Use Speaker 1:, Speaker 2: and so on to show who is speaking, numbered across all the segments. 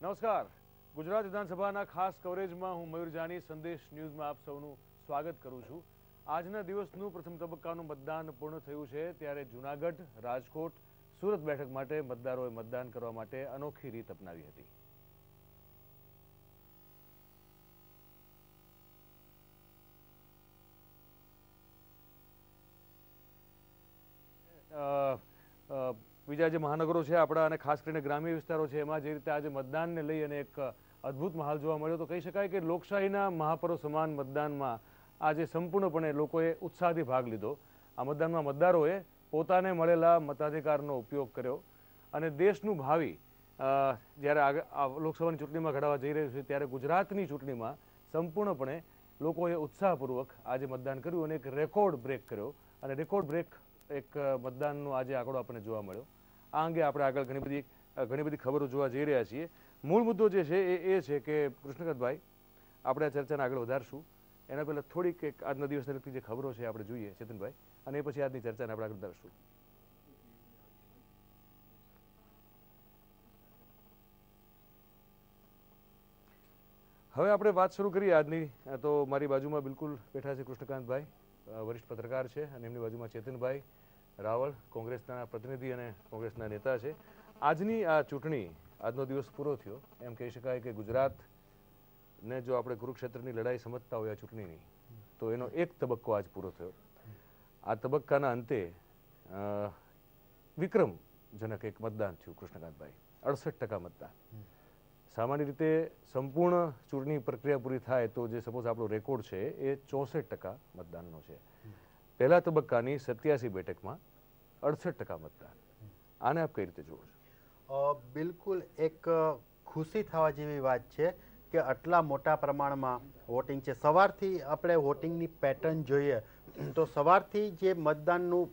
Speaker 1: નમસ્કાર. ગુજરાત વિધાનસભાના ખાસ કવરેજમાં હું મયુર જાની સંદેશ ન્યૂઝમાં આપ સૌનું સ્વાગત કરું છું. આજના દિવસનું પ્રથમ તબક્કાનું મતદાન પૂર્ણ થયું છે ત્યારે જૂનાગઢ, રાજકોટ, સુરત બેઠક માટે મતદારોએ મતદાન કરવા માટે અનોખી રીત અપનાવી હતી. બીજા જે મહાનગરો છે આપણા અને ખાસ કરીને ગ્રામ્ય વિસ્તારો છે, એમાં જે રીતે આજે મતદાનને લઈ અને એક અદ્ભુત માહોલ જોવા મળ્યો, તો કહી શકાય કે લોકશાહીના મહાપર્વ સમાન મતદાનમાં આજે સંપૂર્ણપણે લોકોએ ઉત્સાહથી ભાગ લીધો. આ મતદાનમાં મતદારોએ પોતાને મળેલા મતાધિકારનો ઉપયોગ કર્યો અને દેશનું ભાવિ જ્યારે લોકસભાની ચૂંટણીમાં ઘડાવા જઈ રહ્યું છે, ત્યારે ગુજરાતની ચૂંટણીમાં સંપૂર્ણપણે લોકોએ ઉત્સાહપૂર્વક આજે મતદાન કર્યું અને એક રેકોર્ડ બ્રેક કર્યો. અને રેકોર્ડ બ્રેક એક મતદાનનો આજે આંકડો આપણને જોવા મળ્યો. આ અંગે આપણે આગળ ઘણી બધી ઘણી બધી ખબરો જોવા જઈ રહ્યા છીએ. મૂળ મુદ્દો જે છે એ એ છે કે કૃષ્ણકાંતભાઈ આપણે આ ચર્ચાને આગળ વધારશું. એના પહેલાં થોડીક એક આજના દિવસને લગતી જે ખબરો છે આપણે જોઈએ, ચેતનભાઈ. અને એ પછી આજની ચર્ચાને આપણે આગળ વધારશું. હવે આપણે વાત શરૂ કરીએ આજની. તો મારી બાજુમાં બિલકુલ બેઠા છે કૃષ્ણકાંતભાઈ. વરિષ્ઠ પત્રકાર છે અને એમની બાજુમાં ચેતનભાઈ. રાવળ કોંગ્રેસના પ્રતિનિધિ અને કોંગ્રેસના નેતા છે. આજની આ ચૂંટણી, આજનો દિવસ પૂરો થયો. એમ કહી શકાય કે ગુજરાતને જો આપણે કુરુક્ષેત્રની લડાઈ સમજતા હોય આ ચૂંટણીની, તો એનો એક તબક્કો આજ પૂરો થયો. આ તબક્કાના અંતે વિક્રમજનક એક મતદાન થયું કૃષ્ણકાંતભાઈ. અડસઠ ટકા મતદાન. સામાન્ય રીતે સંપૂર્ણ ચૂંટણી પ્રક્રિયા પૂરી થાય તો જે સપોઝ આપણો રેકોર્ડ છે, એ ચોસઠ ટકા મતદાનનો છે. પહેલા તબક્કાની સત્યાસી બેઠકમાં અડસઠ ટકા મતદાન. આને આપ કઈ રીતે જુઓ છો?
Speaker 2: બિલકુલ એક ખુશી થવા જેવી વાત છે કે આટલા મોટા પ્રમાણમાં વોટિંગ છે. સવારથી આપણે વોટિંગની પેટર્ન જોઈએ તો સવારથી જે મતદાનનું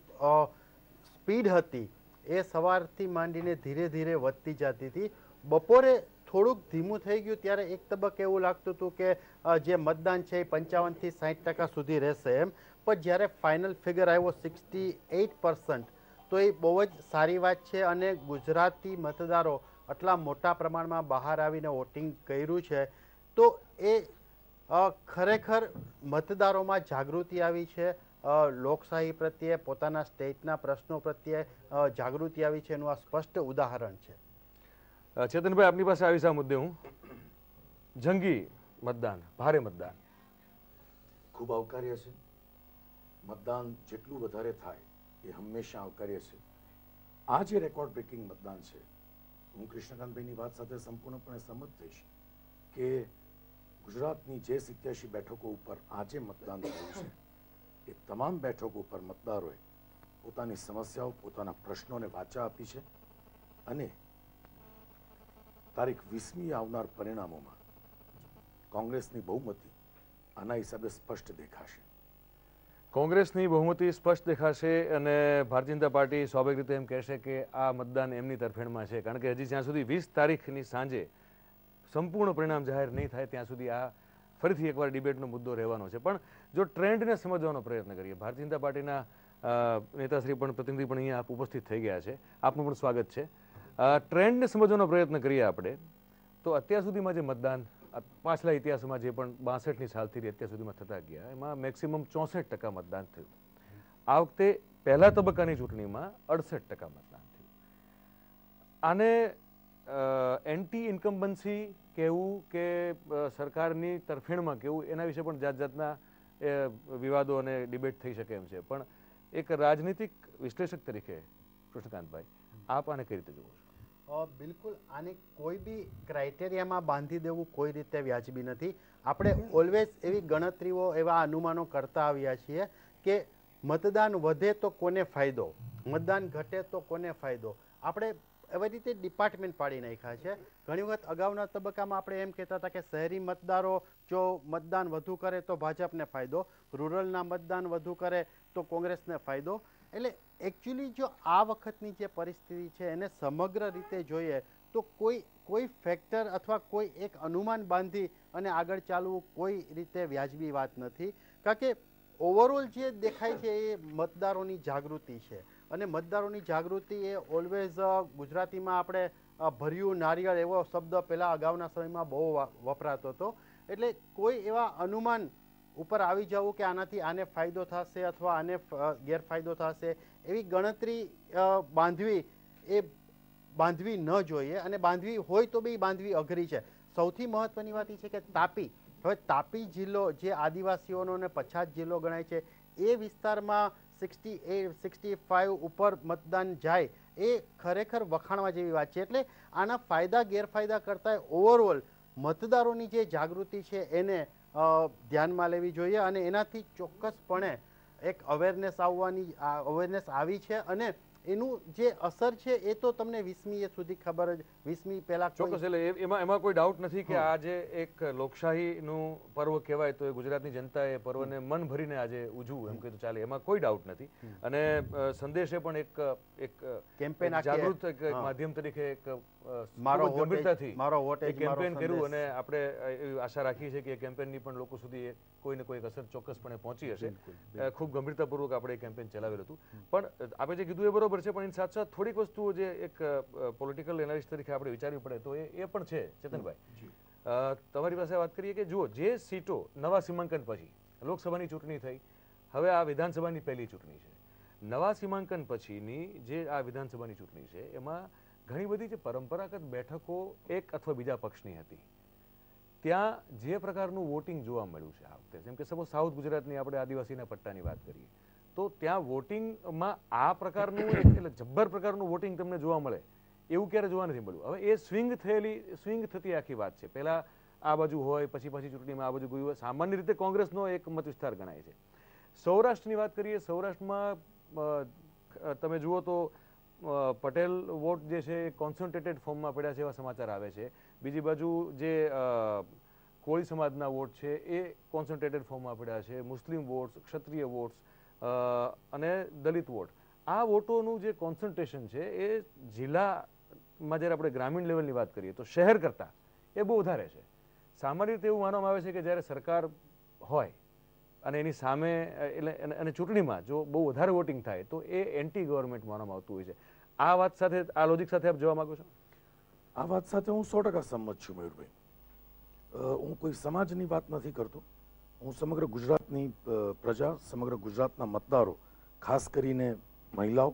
Speaker 2: સ્પીડ હતી એ સવારથી માંડીને ધીરે ધીરે વધતી જતી હતી. બપોરે થોડુંક ધીમું થઈ ગયું ત્યારે એક તબક્કે એવું લાગતું હતું કે જે મતદાન છે એ પંચાવનથી સાઠ ટકા સુધી રહેશે એમ. પણ જ્યારે ફાઇનલ ફિગર આવ્યો સિક્સટી એઇટ પર્સન્ટ તો એ બહુ જ સારી વાત છે અને ગુજરાતી મતદારો આટલા મોટા પ્રમાણમાં બહાર આવીને વોટિંગ કર્યું છે. તો એ ખરેખર મતદારોમાં જાગૃતિ આવી છે? લોકશાહી પ્રત્યે, પોતાના સ્ટેટના પ્રશ્નો પ્રત્યે જાગૃતિ આવી છે? એનું આ સ્પષ્ટ ઉદાહરણ છે.
Speaker 1: ચેતનભાઈ, આપની પાસે આવી આ મુદ્દે હું. જંગી મતદાન, ભારે મતદાન.
Speaker 3: ખૂબ આવકાર્ય છે. મતદાન જેટલું વધારે થાય, એ હંમેશા આવકાર્ય છે. આ જે રેકોર્ડ બ્રેકિંગ મતદાન છે, હું કૃષ્ણકાંતભાઈની વાત સાથે સંપૂર્ણપણે સંમત થઈશ કે ગુજરાતની જે સિત્યાસી બેઠકો ઉપર આજે મતદાન થયું છે, એ તમામ બેઠકો ઉપર મતદારોએ પોતાની સમસ્યાઓ, પોતાના પ્રશ્નોને વાચા આપી છે અને તારીખ વીસમી આવનાર પરિણામોમાં કોંગ્રેસની બહુમતી આના હિસાબે સ્પષ્ટ દેખાશે.
Speaker 1: કોંગ્રેસની બહુમતી સ્પષ્ટ દેખાશે અને ભારતીય જનતા પાર્ટી સ્વાભાવિક રીતે એમ કહેશે કે આ મતદાન એમની તરફેણમાં છે. કારણ કે હજી જ્યાં સુધી વીસ તારીખની સાંજે સંપૂર્ણ પરિણામ જાહેર નહીં થાય, ત્યાં સુધી આ ફરીથી એકવાર ડિબેટનો મુદ્દો રહેવાનો છે. પણ જો ટ્રેન્ડને સમજવાનો પ્રયત્ન કરીએ, ભારતીય જનતા પાર્ટીના નેતાશ્રી પણ, પ્રતિનિધિ પણ અહીંયા ઉપસ્થિત થઈ ગયા છે. આપનું પણ સ્વાગત છે. ટ્રેન્ડને સમજવાનો પ્રયત્ન કરીએ આપણે, તો અત્યાર સુધીમાં જે મતદાન પાછલા ઇતિહાસમાં જે પણ બાસઠની સાલથી અત્યાર સુધીમાં થતા ગયા, એમાં મેક્સિમમ ચોસઠ ટકા મતદાન થયું. આ વખતે પહેલા તબક્કાની ચૂંટણીમાં અડસઠ ટકા મતદાન થયું. આને એન્ટી ઇન્કમ્બન્સી કહેવું કે સરકારની તરફેણમાં કહેવું, એના વિશે પણ જાત જાતના વિવાદો અને ડિબેટ થઈ શકે એમ છે. પણ એક રાજનીતિક વિશ્લેષક તરીકે, કૃષ્ણકાંતભાઈ, આપ આને કઈ રીતે જુઓ છો?
Speaker 2: બિલકુલ. આને કોઈ બી ક્રાઇટેરિયામાં બાંધી દેવું કોઈ રીતે વ્યાજબી નથી. આપણે ઓલવેઝ એવી ગણતરીઓ, એવા અનુમાનો કરતા આવ્યા છીએ કે મતદાન વધે તો કોને ફાયદો? મતદાન ઘટે તો કોને ફાયદો? આપણે એવી રીતે ડિપાર્ટમેન્ટ પાડી નાખ્યા છે. ઘણી વખત અગાઉના તબક્કામાં આપણે એમ કહેતા હતા કે શહેરી મતદારો જો મતદાન વધુ કરે તો ભાજપને ફાયદો. રૂરલના મતદાન વધુ કરે તો કોંગ્રેસને ફાયદો. એટલે એકચ્યુઅલી જો આ વખતની જે પરિસ્થિતિ છે એને સમગ્ર રીતે જોઈએ, તો કોઈ કોઈ ફેક્ટર અથવા કોઈ એક અનુમાન બાંધી અને આગળ ચાલવું કોઈ રીતે વ્યાજબી વાત નથી. કારણ કે ઓવરઓલ જે દેખાય છે એ મતદારોની જાગૃતિ છે. અને મતદારોની જાગૃતિ એ ઓલવેઝ ગુજરાતીમાં આપણે ભર્યું નારિયેળ એવો શબ્દ પહેલાં અગાઉના સમયમાં બહુ વપરાતો હતો. એટલે કોઈ એવા અનુમાન ઉપર આવી જવું કે આનાથી આને ફાયદો થશે અથવા આને ગેરફાયદો થશે એવી ગણતરી બાંધવી એ બાંધવી ન જોઈએ અને બાંધવી હોય તો બી બાંધવી અઘરી છે. સૌથી મહત્વની વાત એ છે કે તાપી, હવે તાપી જિલ્લો જે આદિવાસીઓનો અને પછાત જિલ્લો ગણાય છે, એ વિસ્તારમાં સિક્સટી એટ સિક્સટી ફાઇવ ઉપર મતદાન જાય એ ખરેખર વખાણવા જેવી વાત છે. એટલે આના ફાયદા, ગેરફાયદા કરતાં ઓવરઓલ મતદારોની જે જાગૃતિ છે એને ધ્યાનમાં લેવી જોઈએ અને એનાથી ચોક્કસપણે એક અવેરનેસ આવવાની અવેરનેસ આવી છે અને એનું જે અસર છે એ તો તમને વીસમી સુધી ખબર જ વીસમી પહેલા
Speaker 1: ચોક્કસ એટલે એમાં એમાં કોઈ ડાઉટ નથી કે આજે એક લોકશાહીનું પર્વ કહેવાય તો એ ગુજરાતની જનતાએ પર્વને મન ભરીને આજે ઉજવું એમ કીધું ચાલે. એમાં કોઈ ડાઉટ નથી. અને સંદેશે પણ એક એક
Speaker 2: કેમ્પેન
Speaker 1: જાગૃત એક માધ્યમ તરીકે એક
Speaker 2: મારો
Speaker 1: ગંભીરતાથી
Speaker 2: મારો વોટ
Speaker 1: એક કેમ્પેન કર્યું અને આપણે એવી આશા રાખીએ છીએ કે એ કેમ્પેનની પણ લોકો સુધી એ કોઈ ને કોઈ અસર ચોક્કસપણે પહોંચી હશે. ખૂબ ગંભીરતાપૂર્વક આપણે એ કેમ્પેન ચલાવેલું હતું. પણ આપણે જે કીધું એ બરોબર છે પણ એની સાથે સાથે થોડીક વસ્તુઓ જે એક પોલિટિકલ એનાલિસ્ટ તરીકે આપણે વિચારવી પડે તો એ એ પણ છે ચેતનભાઈ. તમારી પાસે વાત કરીએ કે જુઓ જે સીટો નવા સીમાંકન પછી લોકસભાની ચૂંટણી થઈ હવે આ વિધાનસભાની પહેલી ચૂંટણી છે. નવા સીમાંકન પછીની જે આ વિધાનસભાની ચૂંટણી છે એમાં ઘણી બધી જે પરંપરાગત બેઠકો એક અથવા બીજા પક્ષની હતી. ત્યાં જે પ્રકારનું વોટિંગ જોવા મળ્યું છે આ વખતે જેમ કે સપોઝ સાઉથ ગુજરાતની આપણે આદિવાસીના પટ્ટાની વાત કરીએ. તો ત્યાં વોટિંગમાં આ પ્રકારનું એટલે જબ્બર પ્રકારનું વોટિંગ તમને જોવા મળે. એવું ક્યારે જોવા નથી મળ્યું. હવે એ સ્વિંગ થયેલી, સ્વિંગ થતી આખી વાત છે. પહેલાં આ બાજુ હોય, પછી પછી ચૂંટણીમાં આ બાજુ ગયું હોય. સામાન્ય રીતે કોંગ્રેસનો એક મત વિસ્તાર ગણાય છે. સૌરાષ્ટ્રની વાત કરીએ, સૌરાષ્ટ્રમાં તમે જુઓ તો પટેલ વોટ જે છે એ કોન્સન્ટ્રેટેડ ફોર્મમાં પડ્યા છે એવા સમાચાર આવે છે. બીજી બાજુ જે કોળી સમાજના વોટ છે એ કોન્સન્ટ્રેટેડ ફોર્મમાં પડ્યા છે. મુસ્લિમ વોટ્સ, ક્ષત્રિય વોટ્સ અને દલિત વોટ. આ વોટોનું જે કોન્સન્ટ્રેશન છે, એ જિલ્લામાં જ્યારે આપણે ગ્રામીણ લેવલની વાત કરીએ, તો શહેર કરતાં એ બહુ વધારે છે. સામાન્ય રીતે એવું માનવામાં આવે છે કે જ્યારે સરકાર હોય અને એની સામે, એટલે અને- ચૂંટણીમાં જો બહુ વધારે વોટિંગ થાય, તો એ એન્ટી ગવર્મેન્ટ માનવામાં આવતું હોય છે. આ વાત સાથે, આ લોજિક સાથે આપ જવા માંગો છો?
Speaker 3: આ વાત સાથે હું સો ટકા સંમત છું મયુરભાઈ હું કોઈ સમાજની વાત નથી કરતો. હું સમગ્ર ગુજરાતની પ્રજા, સમગ્ર ગુજરાતના મતદારો, ખાસ કરીને મહિલાઓ,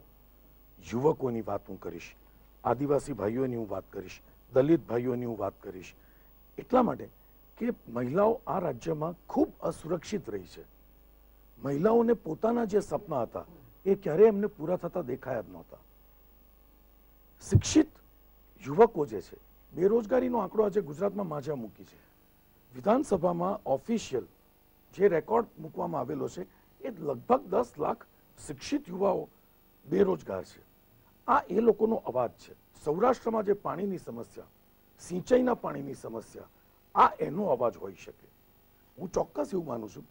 Speaker 3: યુવકોની વાત હું કરીશ, આદિવાસી ભાઈઓની હું વાત કરીશ, દલિત ભાઈઓની હું વાત કરીશ, એટલા માટે કે મહિલાઓ આ રાજ્યમાં ખૂબ અસુરક્ષિત રહી છે. મહિલાઓને પોતાના જે સપના હતા, એ ક્યારેય એમને પૂરા થતા દેખાયા જ નહોતા. શિક્ષિત યુવકો જે છે, બેરોજગારીનો આંકડો આજે ગુજરાતમાં માજા મૂકી છે. વિધાનસભામાં ઓફિશિયલ જે રેકોર્ડ મૂકવામાં આવેલો છે એ લગભગ દસ લાખ શિક્ષિત યુવાઓ બેરોજગાર છે. આ એ લોકોનો અવાજ છે. સૌરાષ્ટ્રમાં જે પાણીની સમસ્યા સિંચાઈના પાણીની સમસ્યા આ એનો અવાજ હોઈ શકે. હું ચોક્કસ એવું માનું છું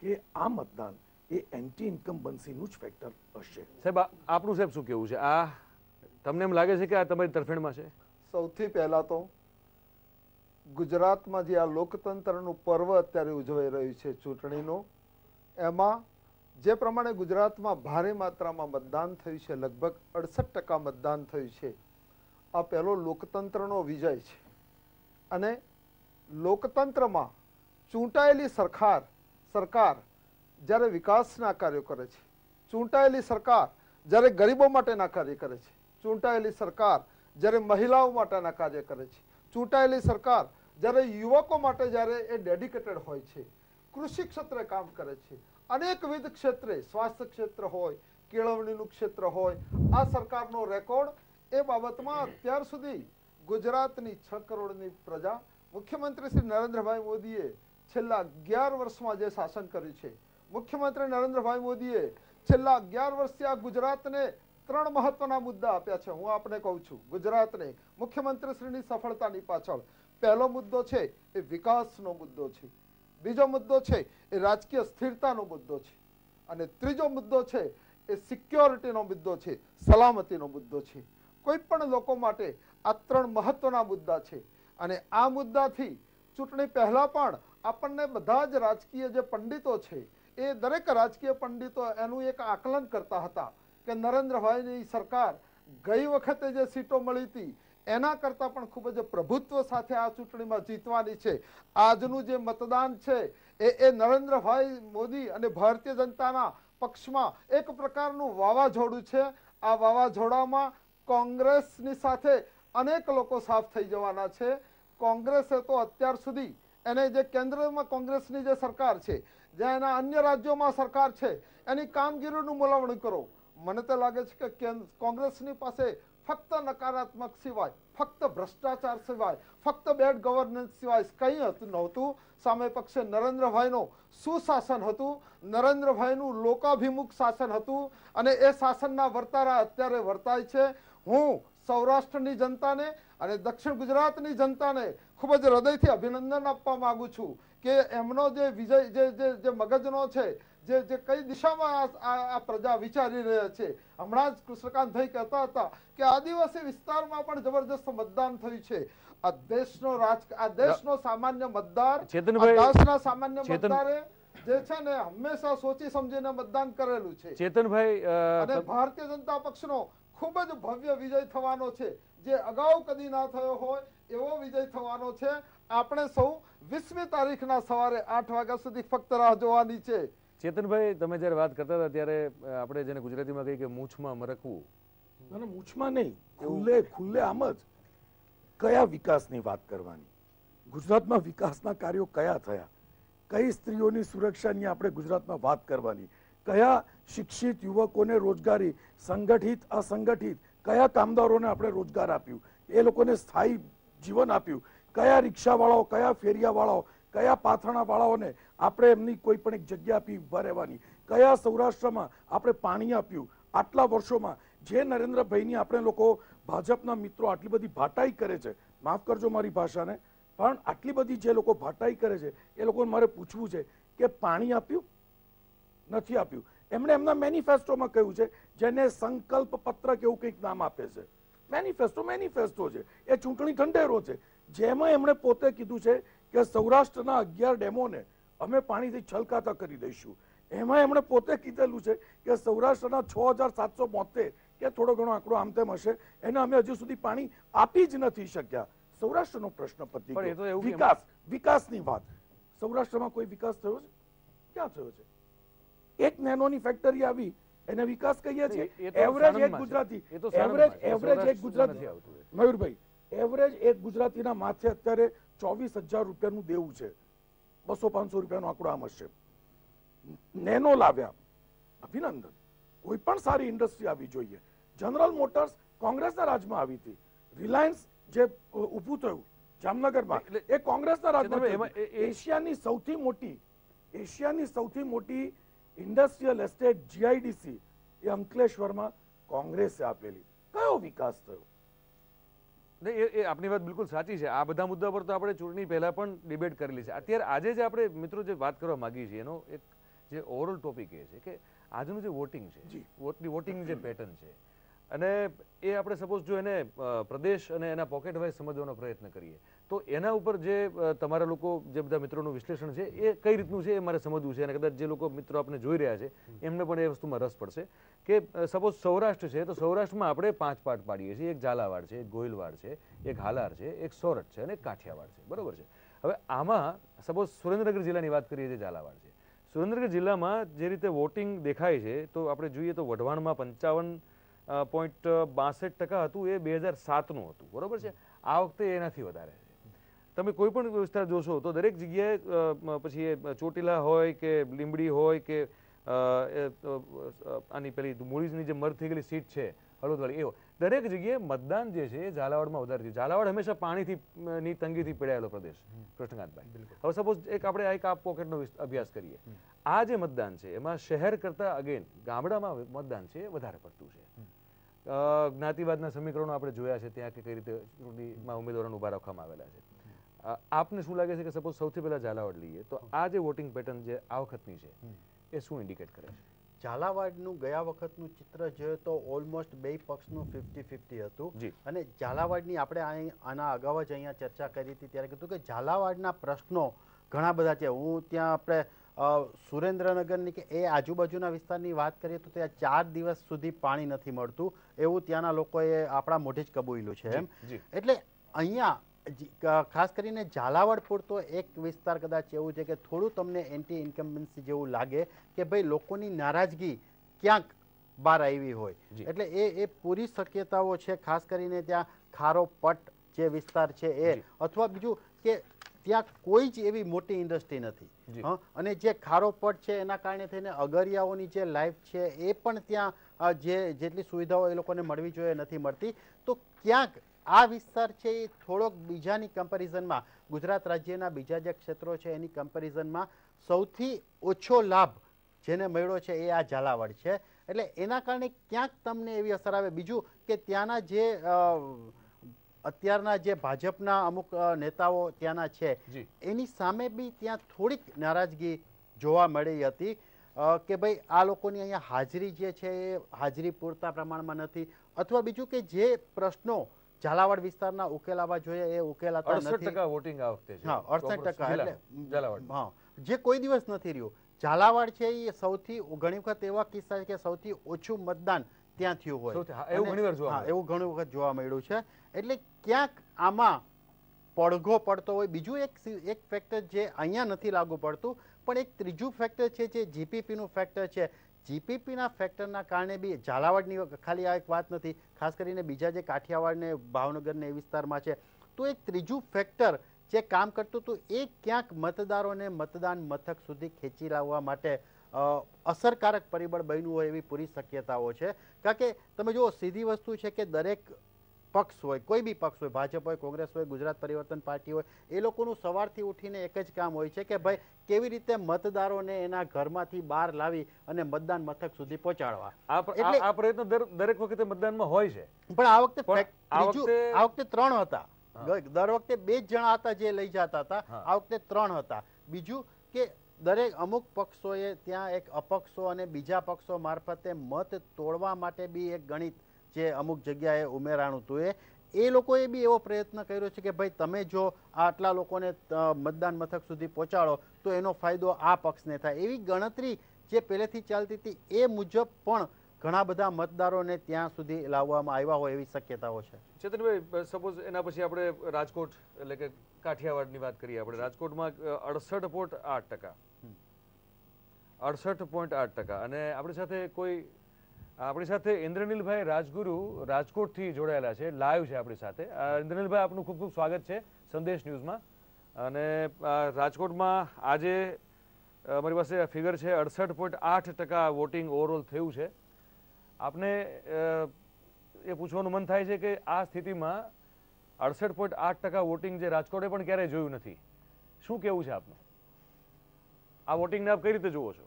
Speaker 3: કે આ મતદાન એ એન્ટી ઇન્કમ્બન્સીનું જ ફેક્ટર હશે.
Speaker 1: સાહેબ આ- આપનું સાહેબ શું કેવું છે? આ તમને એમ લાગે છે કે આ તમારી તરફેણમાં છે?
Speaker 4: સૌથી પહેલા તો ગુજરાતમાં જે આ લોકતંત્રનું પર્વ અત્યારે ઉજવાઈ રહ્યું છે ચૂંટણીનું, એમાં જે પ્રમાણે ગુજરાતમાં ભારે માત્રામાં મતદાન થયું છે, લગભગ અડસઠ ટકા મતદાન થયું છે, આ પહેલો લોકતંત્રનો વિજય છે. અને લોકતંત્રમાં ચૂંટાયેલી સરકાર સરકાર જ્યારે વિકાસના કાર્યો કરે છે, ચૂંટાયેલી સરકાર જ્યારે ગરીબો માટેના કાર્ય કરે છે, ચૂંટાયેલી સરકાર જ્યારે મહિલાઓ માટેના કાર્ય કરે છે, ચૂંટાયેલી સરકાર જ્યારે યુવકો માટે જ્યારે એ ડેડિકેટેડ હોય છે, કૃષિ ક્ષેત્રે કામ કરે છે, અનેકવિધ ક્ષેત્રે સ્વાસ્થ્ય ક્ષેત્ર હોય, કેળવણીનું ક્ષેત્ર હોય, આ સરકારનો રેકોર્ડ એ બાબતમાં અત્યાર સુધી ગુજરાતની છ કરોડની પ્રજા, મુખ્યમંત્રી શ્રી નરેન્દ્રભાઈ મોદીએ છેલ્લા અગિયાર વર્ષમાં જે શાસન કર્યું છે, મુખ્યમંત્રી નરેન્દ્રભાઈ મોદીએ છેલ્લા અગિયાર વર્ષથી આ ગુજરાતને ત્રણ મહત્વના મુદ્દા આપ્યા છે. હું આપને કહું છું, ગુજરાતને મુખ્યમંત્રીશ્રીની સફળતાની પાછળ પહેલો મુદ્દો છે એ વિકાસનો મુદ્દો છે. બીજો મુદ્દો છે એ રાજકીય સ્થિરતાનો મુદ્દો છે. અને ત્રીજો મુદ્દો છે એ સિક્યોરિટીનો મુદ્દો છે, સલામતીનો મુદ્દો છે. કોઈ પણ લોકો માટે આ ત્રણ મહત્વના મુદ્દા છે. અને આ મુદ્દાથી ચૂંટણી પહેલાં પણ આપણને બધા જ રાજકીય જે પંડિતો છે, એ દરેક રાજકીય પંડિતો એનું એક આકલન કરતા હતા કે નરેન્દ્રભાઈની સરકાર ગઈ વખતે જે સીટો મળી હતી એના કરતાં પણ ખૂબ જ પ્રભુત્વ સાથે આ ચૂંટણીમાં જીતવાની છે. આજનું જે મતદાન છે, એ એ નરેન્દ્રભાઈ મોદી અને ભારતીય જનતાના પક્ષમાં એક પ્રકારનું વાવાઝોડું છે. આ વાવાઝોડામાં કોંગ્રેસની સાથે અનેક લોકો સાફ થઈ જવાના છે. કોંગ્રેસે તો અત્યાર સુધી એને જે કેન્દ્રમાં કોંગ્રેસની જે સરકાર છે, જ્યાં એના અન્ય રાજ્યોમાં સરકાર છે, એની કામગીરીનું મૂલામણ કરો. મને તો લાગે છે કે કોંગ્રેસની પાસે ફક્ત નકારાત્મક સિવાય, ફક્ત ભ્રષ્ટાચાર સિવાય, ફક્ત બેડ ગવર્નન્સ સિવાય કંઈ હતું નહોતું. સામે પક્ષે નરેન્દ્રભાઈનું સુશાસન હતું. નરેન્દ્રભાઈનું લોકાભિમુખ શાસન હતું અને એ શાસનના વર્તારા અત્યારે વર્તાય છે. હું સૌરાષ્ટ્રની જનતાને અને દક્ષિણ ગુજરાતની જનતાને ખૂબ જ હૃદયથી અભિનંદન આપવા માગું છું કે એમનો જે વિજય જે મગજનો છે જે જે કઈ દિશામાં આ- પ્રજા વિચારી રહ્યા છે. હમણાં જ કૃષ્ણકાંતભાઈ કહેતા હતા કે આદિવાસી વિસ્તારમાં પણ જબરજસ્ત મતદાન થયું છે. આ દેશનો રાજ આ દેશનો સામાન્ય મતદાર દેશના સામાન્ય મતદારે જે છે ને હંમેશા સોચી સમજીને મતદાન કરેલું છે.
Speaker 1: ચેતનભાઈ
Speaker 4: અને ભારતીય જનતા પક્ષનો ખૂબ જ ભવ્ય વિજય થવાનો છે. જે અગાઉ કદી ના થયો હોય એવો વિજય થવાનો છે. આપણે સૌ વીસમી તારીખના સવારે આઠ વાગ્યા સુધી ફક્ત રાહ જોવાની છે.
Speaker 1: ચેતનભાઈ તમે જ્યારે વાત કરતા હતા ત્યારે આપણે જેને ગુજરાતીમાં કહીએ કે મૂછમાં મરકવું.
Speaker 3: અને મૂછમાં નહીં. ખુલ્લે ખુલ્લે આમ જ કયા વિકાસની વાત કરવાની? ગુજરાતમાં વિકાસના કાર્યો કયા થયા? કઈ સ્ત્રીઓની સુરક્ષાની આપણે ગુજરાતમાં વાત કરવાની? કયા શિક્ષિત યુવકોને રોજગારી સંગઠિત અસંગઠિત કયા કામદારોને આપણે રોજગાર આપ્યું? એ લોકોને સ્થાયી જીવન આપ્યું. કયા રિક્ષાવાળાઓ કયા ફેરિયાવાળાઓ કયા પાથરણાવાળાઓને આપણે એમની કોઈ પણ એક જગ્યા આપી ઊભા રહેવાની? કયા સૌરાષ્ટ્રમાં આપણે પાણી આપ્યું? આટલા વર્ષોમાં જે નરેન્દ્રભાઈની આપણે લોકો ભાજપના મિત્રો આટલી બધી ભાટાઈ કરે છે, માફ કરજો મારી ભાષાને, પણ આટલી બધી જે લોકો ભાટાઈ કરે છે, એ લોકોને મારે પૂછવું છે કે પાણી આપ્યું? નથી આપ્યું. એમણે એમના મેનિફેસ્ટોમાં કહ્યું છે, જેને સંકલ્પ પત્ર કેવું કંઈક નામ આપે છે. મેનિફેસ્ટો મેનિફેસ્ટો છે. એ ચૂંટણી ઠંડેરો છે. જેમાં એમણે પોતે કીધું છે કે સૌરાષ્ટ્રના અગિયાર ડેમોને અમે પાણીથી છલકાતા કરી દઈશું. એમાં એમણે પોતે કીધેલું છે કે સૌરાષ્ટ્રના છ હજાર સાતસો બોતેર કે થોડો ઘણો આંકડો આમ તેમ હશે એને અમે હજુ સુધી પાણી આપી જ નથી શક્યા. સૌરાષ્ટ્રનો પ્રશ્ન પતી વિકાસ વિકાસની વાત. સૌરાષ્ટ્રમાં કોઈ વિકાસ થયો છે? ક્યાં થયો છે? એક નેનોની ફેક્ટરી આવી એને વિકાસ કહીએ છીએ? એવરેજ એક ગુજરાતી. એવરેજ એવરેજ એક ગુજરાતી. મયુરભાઈ એવરેજ એક ગુજરાતીના માથે અત્યારે ચોવીસ હજાર રૂપિયાનું દેવું છે. બસો પાંચસો રૂપિયાનો આંકડો આમ હશે. નેનો લાવ્યા. અભિનંદન. કોઈ પણ સારી ઇન્ડસ્ટ્રી આવી જોઈએ. જનરલ મોટર્સ કોંગ્રેસના રાજમાં આવી હતી. રિલાયન્સ જે ઊભું થયું જામનગરમાં
Speaker 1: એટલે-
Speaker 3: એ કોંગ્રેસના રાજમાં એશિયાની સૌથી મોટી એશિયાની સૌથી મોટી ઇન્ડસ્ટ્રીયલ એસ્ટેટ જીઆઈડીસી એ અંકલેશ્વરમાં કોંગ્રેસે આપેલી. કયો વિકાસ થયો?
Speaker 1: નહીં, એ એ આપની વાત બિલકુલ સાચી છે. આ બધા મુદ્દા પર તો આપણે ચૂંટણી પહેલાં પણ ડિબેટ કરેલી છે. અત્યારે આજે જે આપણે મિત્રો જે વાત કરવા માંગીએ છીએ એનો એક જે ઓવરઓલ ટોપિક એ છે કે આજનું જે વોટિંગ છે વોટની વોટિંગ જે પેટર્ન છે અને એ આપણે સપોઝ જો એને પ્રદેશ અને એના પોકેટ વાઇઝ સમજવાનો પ્રયત્ન કરીએ. તો એના ઉપર જે તમારા લોકો જે બધા મિત્રોનું વિશ્લેષણ છે, એ કઈ રીતનું છે એ મારે સમજવું છે અને કદાચ જે લોકો મિત્રો આપણે જોઈ રહ્યા છે, એમને પણ એ વસ્તુમાં રસ પડશે કે સપોઝ સૌરાષ્ટ્ર છે, તો સૌરાષ્ટ્રમાં આપણે પાંચ પાર્ટ પાડીએ છીએ. એક ઝાલાવાડ છે, એક ગોયલવાડ છે, એક હાલાર છે, એક સોરઠ છે અને કાઠિયાવાડ છે. બરોબર છે? હવે આમાં સપોઝ સુરેન્દ્રનગર જિલ્લાની વાત કરીએ છીએ ઝાલાવાડ છે. સુરેન્દ્રનગર જિલ્લામાં જે રીતે વોટિંગ દેખાય છે, તો આપણે જોઈએ તો વઢવાણમાં પંચાવન પોઈન્ટ બાસઠ ટકા હતું, એ બે હજાર સાતનું હતું. બરોબર છે? આ વખતે એનાથી વધારે. તમે કોઈ પણ વિસ્તાર જોશો તો દરેક જગ્યાએ પછી એ ચોટીલા હોય કે લીંબડી હોય કે આની પેલી મૂળીની જે મર થઈ ગયેલી સીટ છે હળવદવાળી એવો દરેક જગ્યાએ મતદાન જે છે એ ઝાલાવાડમાં વધારે છે. ઝાલાવાડ હંમેશા પાણીથી ની તંગીથી પીડાયેલો પ્રદેશ કૃષ્ણકાંતભાઈ. હવે સપોઝ એક આપણે એક આ પોકેટનો અભ્યાસ કરીએ. આ જે મતદાન છે એમાં શહેર કરતા અગેન ગામડામાં મતદાન છે વધારે પડતું છે. જ્ઞાતિવાદના સમીકરણો આપણે જોયા છે ત્યાં કે કઈ રીતે ચૂંટણીમાં ઉમેદવારોને ઊભા રાખવામાં આવેલા છે. આપને શું લાગે છે કે સપોઝ સૌથી પહેલા ઝાલાવાડ લઈએ તો આ જે વોટિંગ પેટર્ન જે આ વખતની છે એ શું ઇન્ડિકેટ કરે છે?
Speaker 2: ઝાલાવાડનું ગયા વખતનું ચિત્ર જોઈએ તો ઓલમોસ્ટ બે પક્ષનું ફિફ્ટી ફિફ્ટી હતું. અને ઝાલાવાડની આપણે આના અગાઉ જ અહીંયા ચર્ચા કરી હતી ત્યારે કીધું કે ઝાલાવાડના પ્રશ્નો ઘણા બધા છે. હું ત્યાં આપણે સુરેન્દ્રનગરની કે એ આજુબાજુના વિસ્તારની વાત કરીએ તો ત્યાં ચાર દિવસ સુધી પાણી નથી મળતું. એવું ત્યાંના લોકોએ આપણા મોઢે જ કબૂલ્યું છે એમ. એટલે અહીંયા ખાસ કરીને ઝાલાવાડ પૂરતો એક વિસ્તાર કદાચ એવું છે કે થોડું તમને એન્ટી ઇન્કમ્બન્સી જેવું લાગે કે ભાઈ લોકોની નારાજગી ક્યાંક બહાર આવી હોય. એટલે એ એ પૂરી શક્યતાઓ છે ખાસ કરીને ત્યાં ખારો પટ જે વિસ્તાર છે એ અથવા બીજું કે ત્યાં કોઈ જ એવી મોટી ઇન્ડસ્ટ્રી નથી. હં? અને જે ખારો પટ છે એના કારણે થઈને અગરિયાઓની જે લાઈફ છે એ પણ ત્યાં જે જેટલી સુવિધાઓ એ લોકોને મળવી જોઈએ નથી મળતી તો ક્યાંક આ વિસ્તાર છે એ થોડોક બીજાની કમ્પેરિઝનમાં. ગુજરાત રાજ્યના બીજા જે ક્ષેત્રો છે એની કમ્પેરિઝનમાં સૌથી ઓછો લાભ જેને મળ્યો છે એ આ ઝાલાવાડ છે. એટલે એના કારણે ક્યાંક તમને એવી અસર આવે. બીજું કે ત્યાંના જે અત્યારના જે ભાજપના અમુક નેતાઓ ત્યાંના છે એની સામે બી ત્યાં થોડીક નારાજગી જોવા મળી હતી. કે ભાઈ આ લોકોની અહીંયા હાજરી જે છે એ હાજરી પૂરતા પ્રમાણમાં નથી. અથવા બીજું કે જે પ્રશ્નો ઝાલાવાડ વિસ્તારના ઉકેલાવા જોઈએ એ ઉકેલાતા
Speaker 1: અડસઠ
Speaker 2: નથી.
Speaker 1: વોટિંગ આ વખતે
Speaker 2: હા અડસઠ ટકા એટલે
Speaker 1: ઝાલાવાડ.
Speaker 2: હા જે કોઈ દિવસ નથી રહ્યું. ઝાલાવાડ છે એ સૌથી ઘણી વખત એવા કિસ્સા છે કે સૌથી ઓછું મતદાન ત્યાં થયું હોય.
Speaker 1: એવું
Speaker 2: ઘણી
Speaker 1: વાર જોવા
Speaker 2: એવું ઘણી વખત જોવા મળ્યું છે. એટલે ક્યાંક આમાં પડઘો પડતો હોય. બીજું એક એક ફેક્ટર જે અહીંયા નથી લાગુ પડતું પણ એક ત્રીજું ફેક્ટર છે જે જીપીપી નું ફેક્ટર છે. જીપીપીના ફેક્ટરના કારણે બી ઝાલાવાડની ખાલી આ એક વાત નથી. ખાસ કરીને બીજા જે કાઠિયાવાડ ને ભાવનગર ને એ વિસ્તારમાં છે. તો એક ત્રીજું ફેક્ટર જે કામ કરતું હતું, એ ક્યાંક મતદારોને મતદાન મથક સુધી ખેંચી લાવવા માટે અસરકારક પરિબળ બન્યું હોય એવી પૂરી શક્યતાઓ છે. કારણ કે તમે જુઓ, સીધી વસ્તુ છે કે દરેક પક્ષ હોય કોઈ બી પક્ષ હોય ભાજપ હોય કોંગ્રેસ હોય ગુજરાત પરિવર્તન પાર્ટી હોય એ લોકોનું સવારથી ઉઠીને એક જ કામ હોય છે કે ભાઈ કેવી રીતે મતદારોને એના ઘરમાંથી બહાર લાવી અને મતદાન મથક સુધી પહોંચાડવા.
Speaker 1: આ પ્રયત્ન દરેક વખતે મતદાનમાં હોય છે.
Speaker 2: પણ આ વખતે
Speaker 1: આ વખતે-
Speaker 2: ત્રણ હતા. દર વખતે બે જ જણા હતા જે લઈ જતા હતા. આ વખતે ત્રણ હતા. બીજું કે દરેક અમુક પક્ષોએ ત્યાં એક અપક્ષો અને બીજા પક્ષો મારફતે મત તોડવા માટે બી એક ગણિત જે અમુક જગ્યાએ ઉમેરાણું હતું એ એ લોકોએ બી એવો પ્રયત્ન કર્યો છે કે ભાઈ તમે જો આટલા લોકોને મતદાન મથક સુધી પહોંચાડો તો એનો ફાયદો આ પક્ષને થાય. એવી ગણતરી જે પહેલેથી ચાલતી હતી એ મુજબ પણ ઘણા બધા મતદારોને ત્યાં સુધી લાવવામાં આવ્યા હોય એવી શક્યતાઓ છે.
Speaker 1: ચેતનભાઈ સપોઝ એના પછી આપણે રાજકોટ એટલે કે કાઠિયાવાડની વાત કરીએ આપણે રાજકોટમાં અડસઠ પોઈન્ટ આઠ ટકા. અડસઠ પોઈન્ટ આઠ ટકા. અને આપણી સાથે કોઈ આપણી સાથે ઇન્દ્રનીલભાઈ રાજગુરુ રાજકોટથી જોડાયેલા છે, લાઈવ છે આપણી સાથે. ઇન્દ્રનીલભાઈ, આપનું ખૂબ ખૂબ સ્વાગત છે સંદેશ ન્યૂઝમાં. અને રાજકોટમાં આજે અમારી પાસે ફિગર છે અડસઠ પોઈન્ટ આઠ ટકા વોટિંગ ઓવરઓલ થયું છે. આપને એ પૂછવાનું મન થાય છે કે આ સ્થિતિમાં અડસઠ પોઈન્ટ આઠ ટકા વોટિંગ જે રાજકોટે પણ ક્યારેય જોયું નથી. શું કેવું છે આપનું? આ વોટિંગને આપ કઈ રીતે જુઓ છો?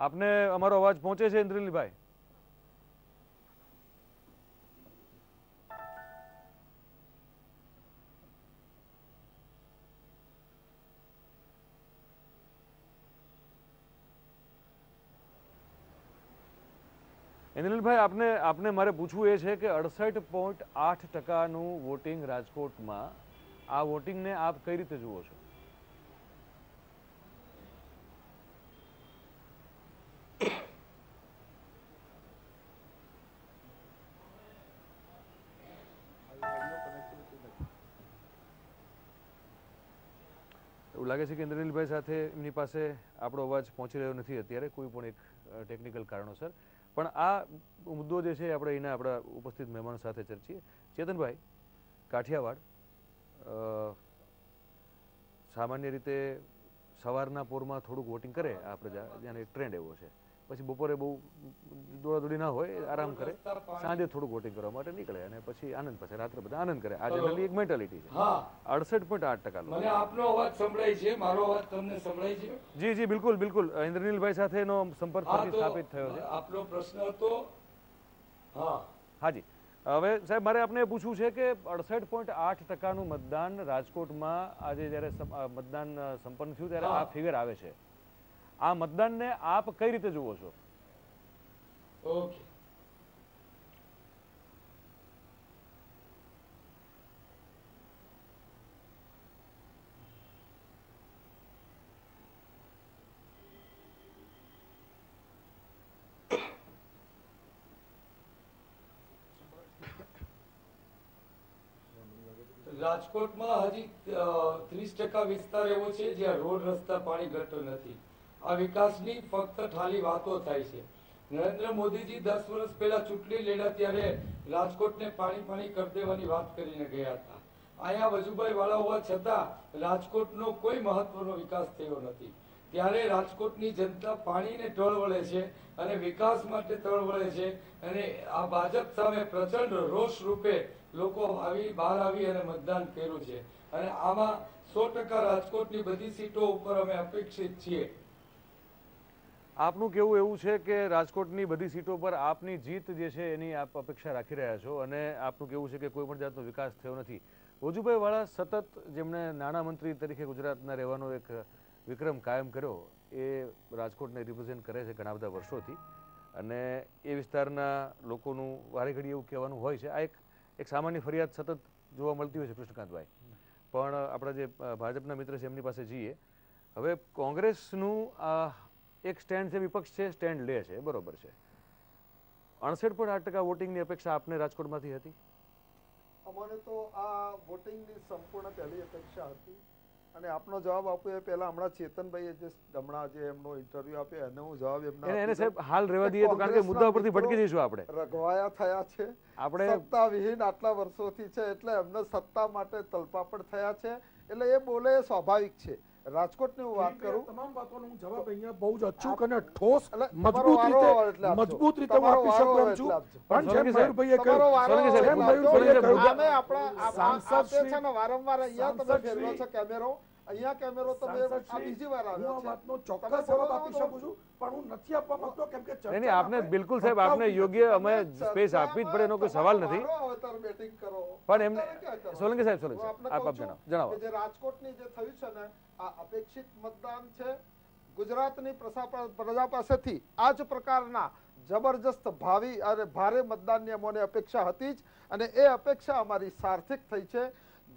Speaker 1: આપને અમારો અવાજ પહોંચે છે, ઇન્દ્રનીલભાઈ? ઇન્દ્રનીલભાઈ, આપને આપને મારે પૂછવું એ છે કે અડસઠ પોઈન્ટ આઠ ટકાનું વોટિંગ રાજકોટમાં, આ વોટિંગને આપ કઈ રીતે જુઓ છો? એવું લાગે છે કે ઇન્દ્રનીલભાઈ સાથે એમની પાસે આપણો અવાજ પહોંચી રહ્યો નથી અત્યારે, કોઈ પણ એક ટેકનિકલ કારણોસર. પણ આ મુદ્દો જે છે આપણે એના આપણા ઉપસ્થિત મહેમાનો સાથે ચર્ચીએ. ચેતનભાઈ, કાઠિયાવાડ સામાન્ય રીતે સવારના પોરમાં થોડુંક વોટિંગ કરે આ પ્રજા ત્યાંનો એક ટ્રેન્ડ એવો છે. પછી બપોરે બહુ દોડાદોડી ના હોય આરામ કરે. સાંજે થોડું વોટિંગ કરવા માટે નીકળે અને પછી આનંદ પછી રાત્રે બધા આનંદ કરે. આ જનરલી એક મેન્ટાલિટી છે.
Speaker 5: હા.
Speaker 1: અડસઠ પોઈન્ટ આઠ ટકા
Speaker 5: મને આપનો અવાજ સંભળાય છે મારો અવાજ તમને સંભળાય છે?
Speaker 1: જી જી બિલકુલ બિલકુલ. ઇન્દ્રનીલભાઈ સાથેનો સંપર્ક સ્થાપિત થયો છે.
Speaker 5: આપનો પ્રશ્ન હતો હા.
Speaker 1: હાજી. હવે સાહેબ મારે આપને પૂછવું છે કે અડસઠ પોઈન્ટ આઠ ટકાનું મતદાન રાજકોટમાં આજે જ્યારે મતદાન સંપન્ન થયું ત્યારે આ. ફિગર આવે છે. આ મતદાનને આપ કઈ રીતે જુઓ છો?
Speaker 5: ઓકે. રાજકોટમાં હજી ત્રીસ ટકા વિસ્તાર એવો છે જ્યાં રોડ રસ્તા પાણી ઘટતો નથી. આ વિકાસની ફક્ત ખાલી વાતો થાય છે. નરેન્દ્ર મોદીજી દસ વર્ષ પહેલા ચૂંટણી લડ્યા ત્યારે રાજકોટને પાણી પાણી કરી દેવાની વાત કરીને ગયા હતા. અહીંયા વજુભાઈ વાળા હોવા છતાં રાજકોટનો કોઈ મહત્વનો વિકાસ થયો નથી. ત્યારે રાજકોટની જનતા પાણીને ટળવળે છે અને વિકાસ માટે ટળવળે છે અને આ ભાજપ સામે પ્રચંડ રોષ રૂપે લોકો આવી બહાર આવી અને મતદાન કર્યું છે. અને આમાં સો ટકા રાજકોટની બધી સીટો ઉપર અમે અપેક્ષિત છીએ.
Speaker 1: આપનું કેવું એવું છે કે રાજકોટની બધી સીટો પર આપની જીત જે છે એની આપ અપેક્ષા રાખી રહ્યા છો? અને આપનું કેવું છે કે કોઈ પણ જાતનો વિકાસ થયો નથી? વજુભાઈ વાળા સતત જેમણે નાણામંત્રી તરીકે ગુજરાતના રહેવાનો એક વિક્રમ કાયમ કર્યો, એ રાજકોટને રિપ્રેઝેન્ટ કરે છે ઘણા બધા વર્ષોથી. અને એ વિસ્તારના લોકોનું વારે ઘડી એવું કહેવાનું હોય છે. આ એક એક સામાન્ય ફરિયાદ સતત જોવા મળતી હોય છે કૃષ્ણકાંતભાઈ. પણ આપણા જે ભાજપના મિત્ર છે એમની પાસે જઈએ. હવે કોંગ્રેસનું આ એક સ્ટેન્ડ છે વિપક્ષ છે સ્ટેન્ડ લે છે બરોબર છે. અડસઠ પોઈન્ટ આઠ ટકા વોટિંગની અપેક્ષા આપને રાજકોટમાંથી હતી?
Speaker 4: અમારે તો આ વોટિંગની સંપૂર્ણ પહેલી અપેક્ષા હતી. અને આપનો જવાબ આપો એ પહેલા હમણાં ચેતનભાઈએ જે હમણાં જે એમનો ઇન્ટરવ્યુ આપ્યો એને હું જવાબ એમના
Speaker 1: એને સાહેબ હાલ રહેવા દઈએ તો કારણ કે મુદ્દા ઉપરથી ભટકી જઈશું આપણે.
Speaker 4: રઘવાયા થયા છે.
Speaker 1: આપણે
Speaker 4: સત્તા વિહીન આટલા વર્ષોથી છે એટલે એમને સત્તા માટે તલપાપડ થયા છે. એટલે એ બોલે સ્વાભાવિક છે. રાજકોટની હું વાત કરું.
Speaker 3: તમામ વાતોનો હું જવાબ અહીંયા બહુ જ અચૂક અને ઠોસ મજબૂત રીતે મજબૂત રીતે હું આપી શકું એમ છું. પણ જેમ મયુરભાઈએ કહ્યું મયુરભાઈએ કહ્યું.
Speaker 4: અમે આપણા
Speaker 3: સાંસદ
Speaker 4: છે ને વારંવાર અહીંયા તમે ફેરવો છો કેમેરો. અહીંયા કેમેરો તમે આ બીજી વાર આવ્યો છે.
Speaker 3: વાતનો ચોક્કસ જવાબ આપી શકું છું પણ હું નથી આપવા માંગતો કેમ કે
Speaker 1: નહીં નહીં આપને બિલકુલ સાહેબ આપને યોગ્ય અમે સ્પેસ આપવી જ પડે એનો કોઈ સવાલ નથી.
Speaker 4: બેટિંગ કરો.
Speaker 1: પણ એમને? સોલંકી સાહેબ સોલંકી આપ જણાવો. જણાવો.
Speaker 4: જે રાજકોટની જે થયું છે ને આ અપેક્ષિત મતદાન છે. ગુજરાતની પ્રજા પાસેથી આ જ પ્રકારના જબરજસ્ત ભાવિ અને ભારે મતદાનની અમોને અપેક્ષા હતી જ અને એ અપેક્ષા અમારી સાર્થિક થઈ છે.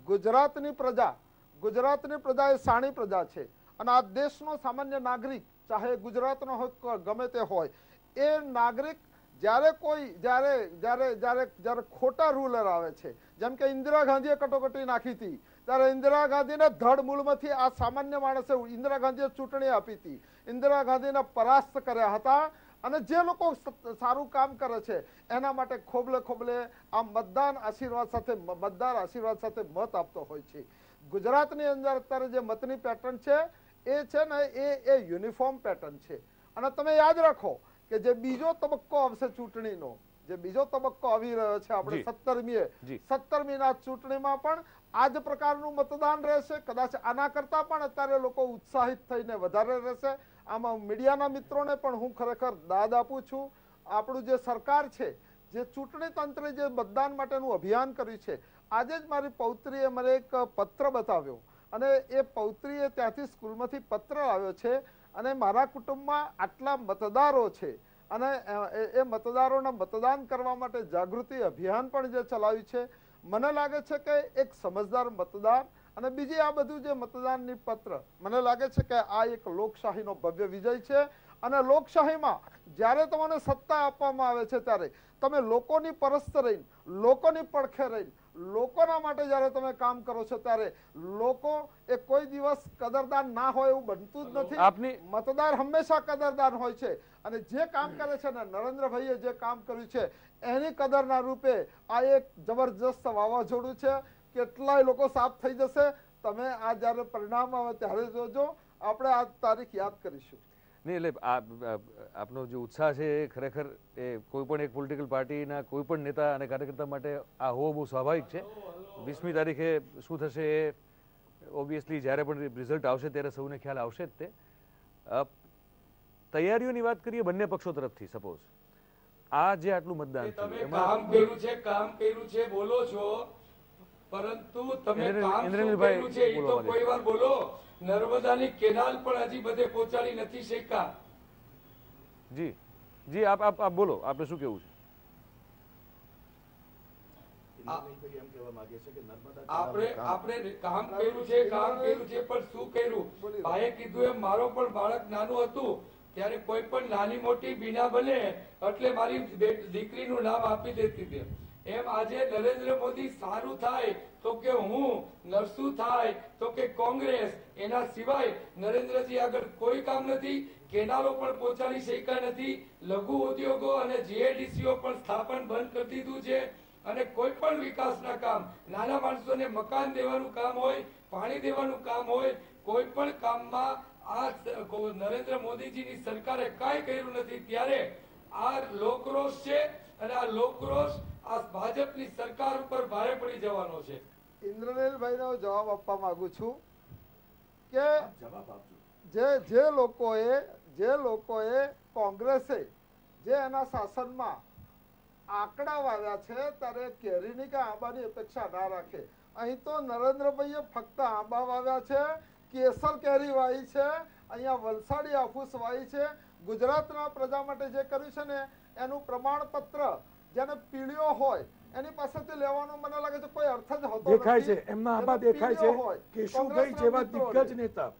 Speaker 4: ગુજરાતની પ્રજા ગુજરાતની પ્રજા એ સાણી પ્રજા છે અને આ દેશનો સામાન્ય નાગરિક, ચાહે ગુજરાતનો હોય ગમે તે હોય, એ નાગરિક જ્યારે કોઈ, જ્યારે જ્યારે જ્યારે જ્યારે ખોટા રૂલર આવે છે, જેમ કે ઇન્દિરા ગાંધીએ કટોકટી નાખી હતી ત્યારે ઇન્દિરા ગાંધીને ધડ મૂળમાંથી આ સામાન્ય માણસે ઇન્દિરા ગાંધીએ ચૂંટણી આપી હતી. ઇન્દિરા ગાંધીને પરાસ્ત કર્યા હતા અને જે લોકો સારું કામ કરે છે, એના માટે ખોબલે ખોબલે આ મતદાન આશીર્વાદ સાથે મતદાર આશીર્વાદ સાથે મત આપતો હોય છે. ગુજરાતની અંદર અત્યારે જે મતની પેટર્ન છે, એ છે ને એ એ યુનિફોર્મ પેટર્ન છે. અને તમે યાદ રાખો કે જે બીજો તબક્કો આવશે ચૂંટણીનો જે બીજો તબક્કો આવી રહ્યો છે આપણે. સત્તરમીએ. સત્તરમીના ચૂંટણીમાં પણ આ જ પ્રકારનું મતદાન રહેશે. કદાચ આના કરતા પણ અત્યારે લોકો ઉત્સાહિત થઈને વધારે રહેશે. આમાં મીડિયાના મિત્રોને પણ હું ખરેખર દાદ આપું છું. આપણું જે સરકાર છે જે ચૂંટણી તંત્રે જે મતદાન માટેનું અભિયાન કર્યું છે આજે જ મારી પૌત્રીએ મને એક પત્ર બતાવ્યો. અને એ પૌત્રીએ ત્યાંથી સ્કૂલમાંથી પત્ર આવ્યો છે અને મારા કુટુંબમાં આટલા મતદારો છે. અને એ મતદારોના મતદાન કરવા માટે જાગૃતિ અભિયાન પણ જે ચલાવ્યું છે, મને લાગે છે કે એક સમજદાર મતદાર અને બીજી આ બધું જે મતદાનની પત્ર, મને લાગે છે કે આ એક લોકશાહીનો ભવ્ય વિજય છે અને લોકશાહીમાં જ્યારે તમને સત્તા આપવામાં આવે છે ત્યારે તમે લોકોની પરસ્ત રહીને, લોકોની પડખે રહીને લોકોના માટે જ્યારે તમે કામ કરો છો ત્યારે લોકો એ કોઈ દિવસ કદરદાન ના હોય એવું બનતું જ નથી.
Speaker 1: આપની
Speaker 4: મતદાર હંમેશા કદરદાન હોય છે. અને જે કામ કરે છે ને નરેન્દ્રભાઈએ જે કામ કર્યું છે એની કદરના રૂપે આ એક જબરજસ્ત વાવાઝોડું છે. કેટલાય લોકો સાફ થઈ જશે. તમે આ જ્યારે પરિણામ આવે ત્યારે જોજો. આપણે આ તારીખ યાદ કરીશું.
Speaker 1: નહીં એટલે આપનો જે ઉત્સાહ છે એ ખરેખર એ કોઈ પણ એક પોલિટિકલ પાર્ટીના કોઈ પણ નેતા અને કાર્યકર્તા માટે આ હોવો બહુ સ્વાભાવિક છે. વીસમી તારીખે શું થશે એ ઓબ્વિયસલી જ્યારે પણ રિઝલ્ટ આવશે ત્યારે સૌને ખ્યાલ આવશે જ તે. તૈયારીઓની વાત કરીએ બંને પક્ષો તરફથી સપોઝ આ જે આટલું મતદાન
Speaker 5: તમે કામ કર્યું છે કામ કર્યું છે બોલો છો. પરંતુ તમે કામ કર્યું છે એ તો કોઈ વાર બોલો. નર્મદાની કેનાલ પણ હજી બધે પહોંચાડી નથી શક્યા.
Speaker 1: જી જી આપ આપ આપ બોલો આપણે શું કેવું છે?
Speaker 3: ઇન્દ્રનીલભાઈ એમ કહેવા માંગે છે કે નર્મદા
Speaker 5: આપણે
Speaker 3: કામ
Speaker 5: આપણે કામ કર્યું છે કામ કર્યું છે પણ શું કર્યું? ભાઈએ કીધું એમ મારો પણ બાળક નાનું હતું ત્યારે કોઈ પણ નાની મોટી બીના બને એટલે મારી દીકરીનું નામ આપી દેતી હતી. એમ આજે નરેન્દ્ર મોદી સારું થાય તો કે હું, નરસું થાય તો કે કોંગ્રેસ, એના સિવાય નરેન્દ્રજી આગળ કોઈ કામ નથી, કેનાલો પણ પહોંચાડી શક્યા નથી, લઘુ ઉદ્યોગો અને જીએડીસીઓ પણ સ્થાપન બંધ કરી દીધું છે અને કોઈ પણ વિકાસના કામ, નાના માણસોને મકાન દેવાનું કામ હોય, પાણી દેવાનું કામ હોય, કોઈ પણ કામમાં આ નરેન્દ્ર મોદીજીની સરકારે કાંઈ કર્યું નથી, ત્યારે આ લોકરોષ છે અને આ લોકરોષ આ ભાજપની સરકાર ઉપર ભારે પડી જવાનો છે.
Speaker 4: ઇન્દ્રનીલભાઈને હું જવાબ આપવા માંગુ છું કે
Speaker 3: જવાબ આપજો.
Speaker 4: જે જે લોકોએ જે લોકોએ કોંગ્રેસે જે એના શાસનમાં આંકડા વાવ્યા છે ત્યારે કેરીની કે આંબાની અપેક્ષા ના રાખે. અહીં તો નરેન્દ્રભાઈએ ફક્ત આંબા વાવ્યા છે કેસર કેરી વાવી છે અહીંયા વલસાડી આફૂસ વાવી છે. ગુજરાતના પ્રજા માટે જે કર્યું છે ને એનું પ્રમાણપત્ર જેને પીળ્યો હોય એની પાસેથી લેવાનો મને લાગે છે કોઈ અર્થ જ હતો
Speaker 6: દેખાય છે એમના આબા દેખાય છે કેશુભાઈ જેવા દિગ્ગજ નેતા.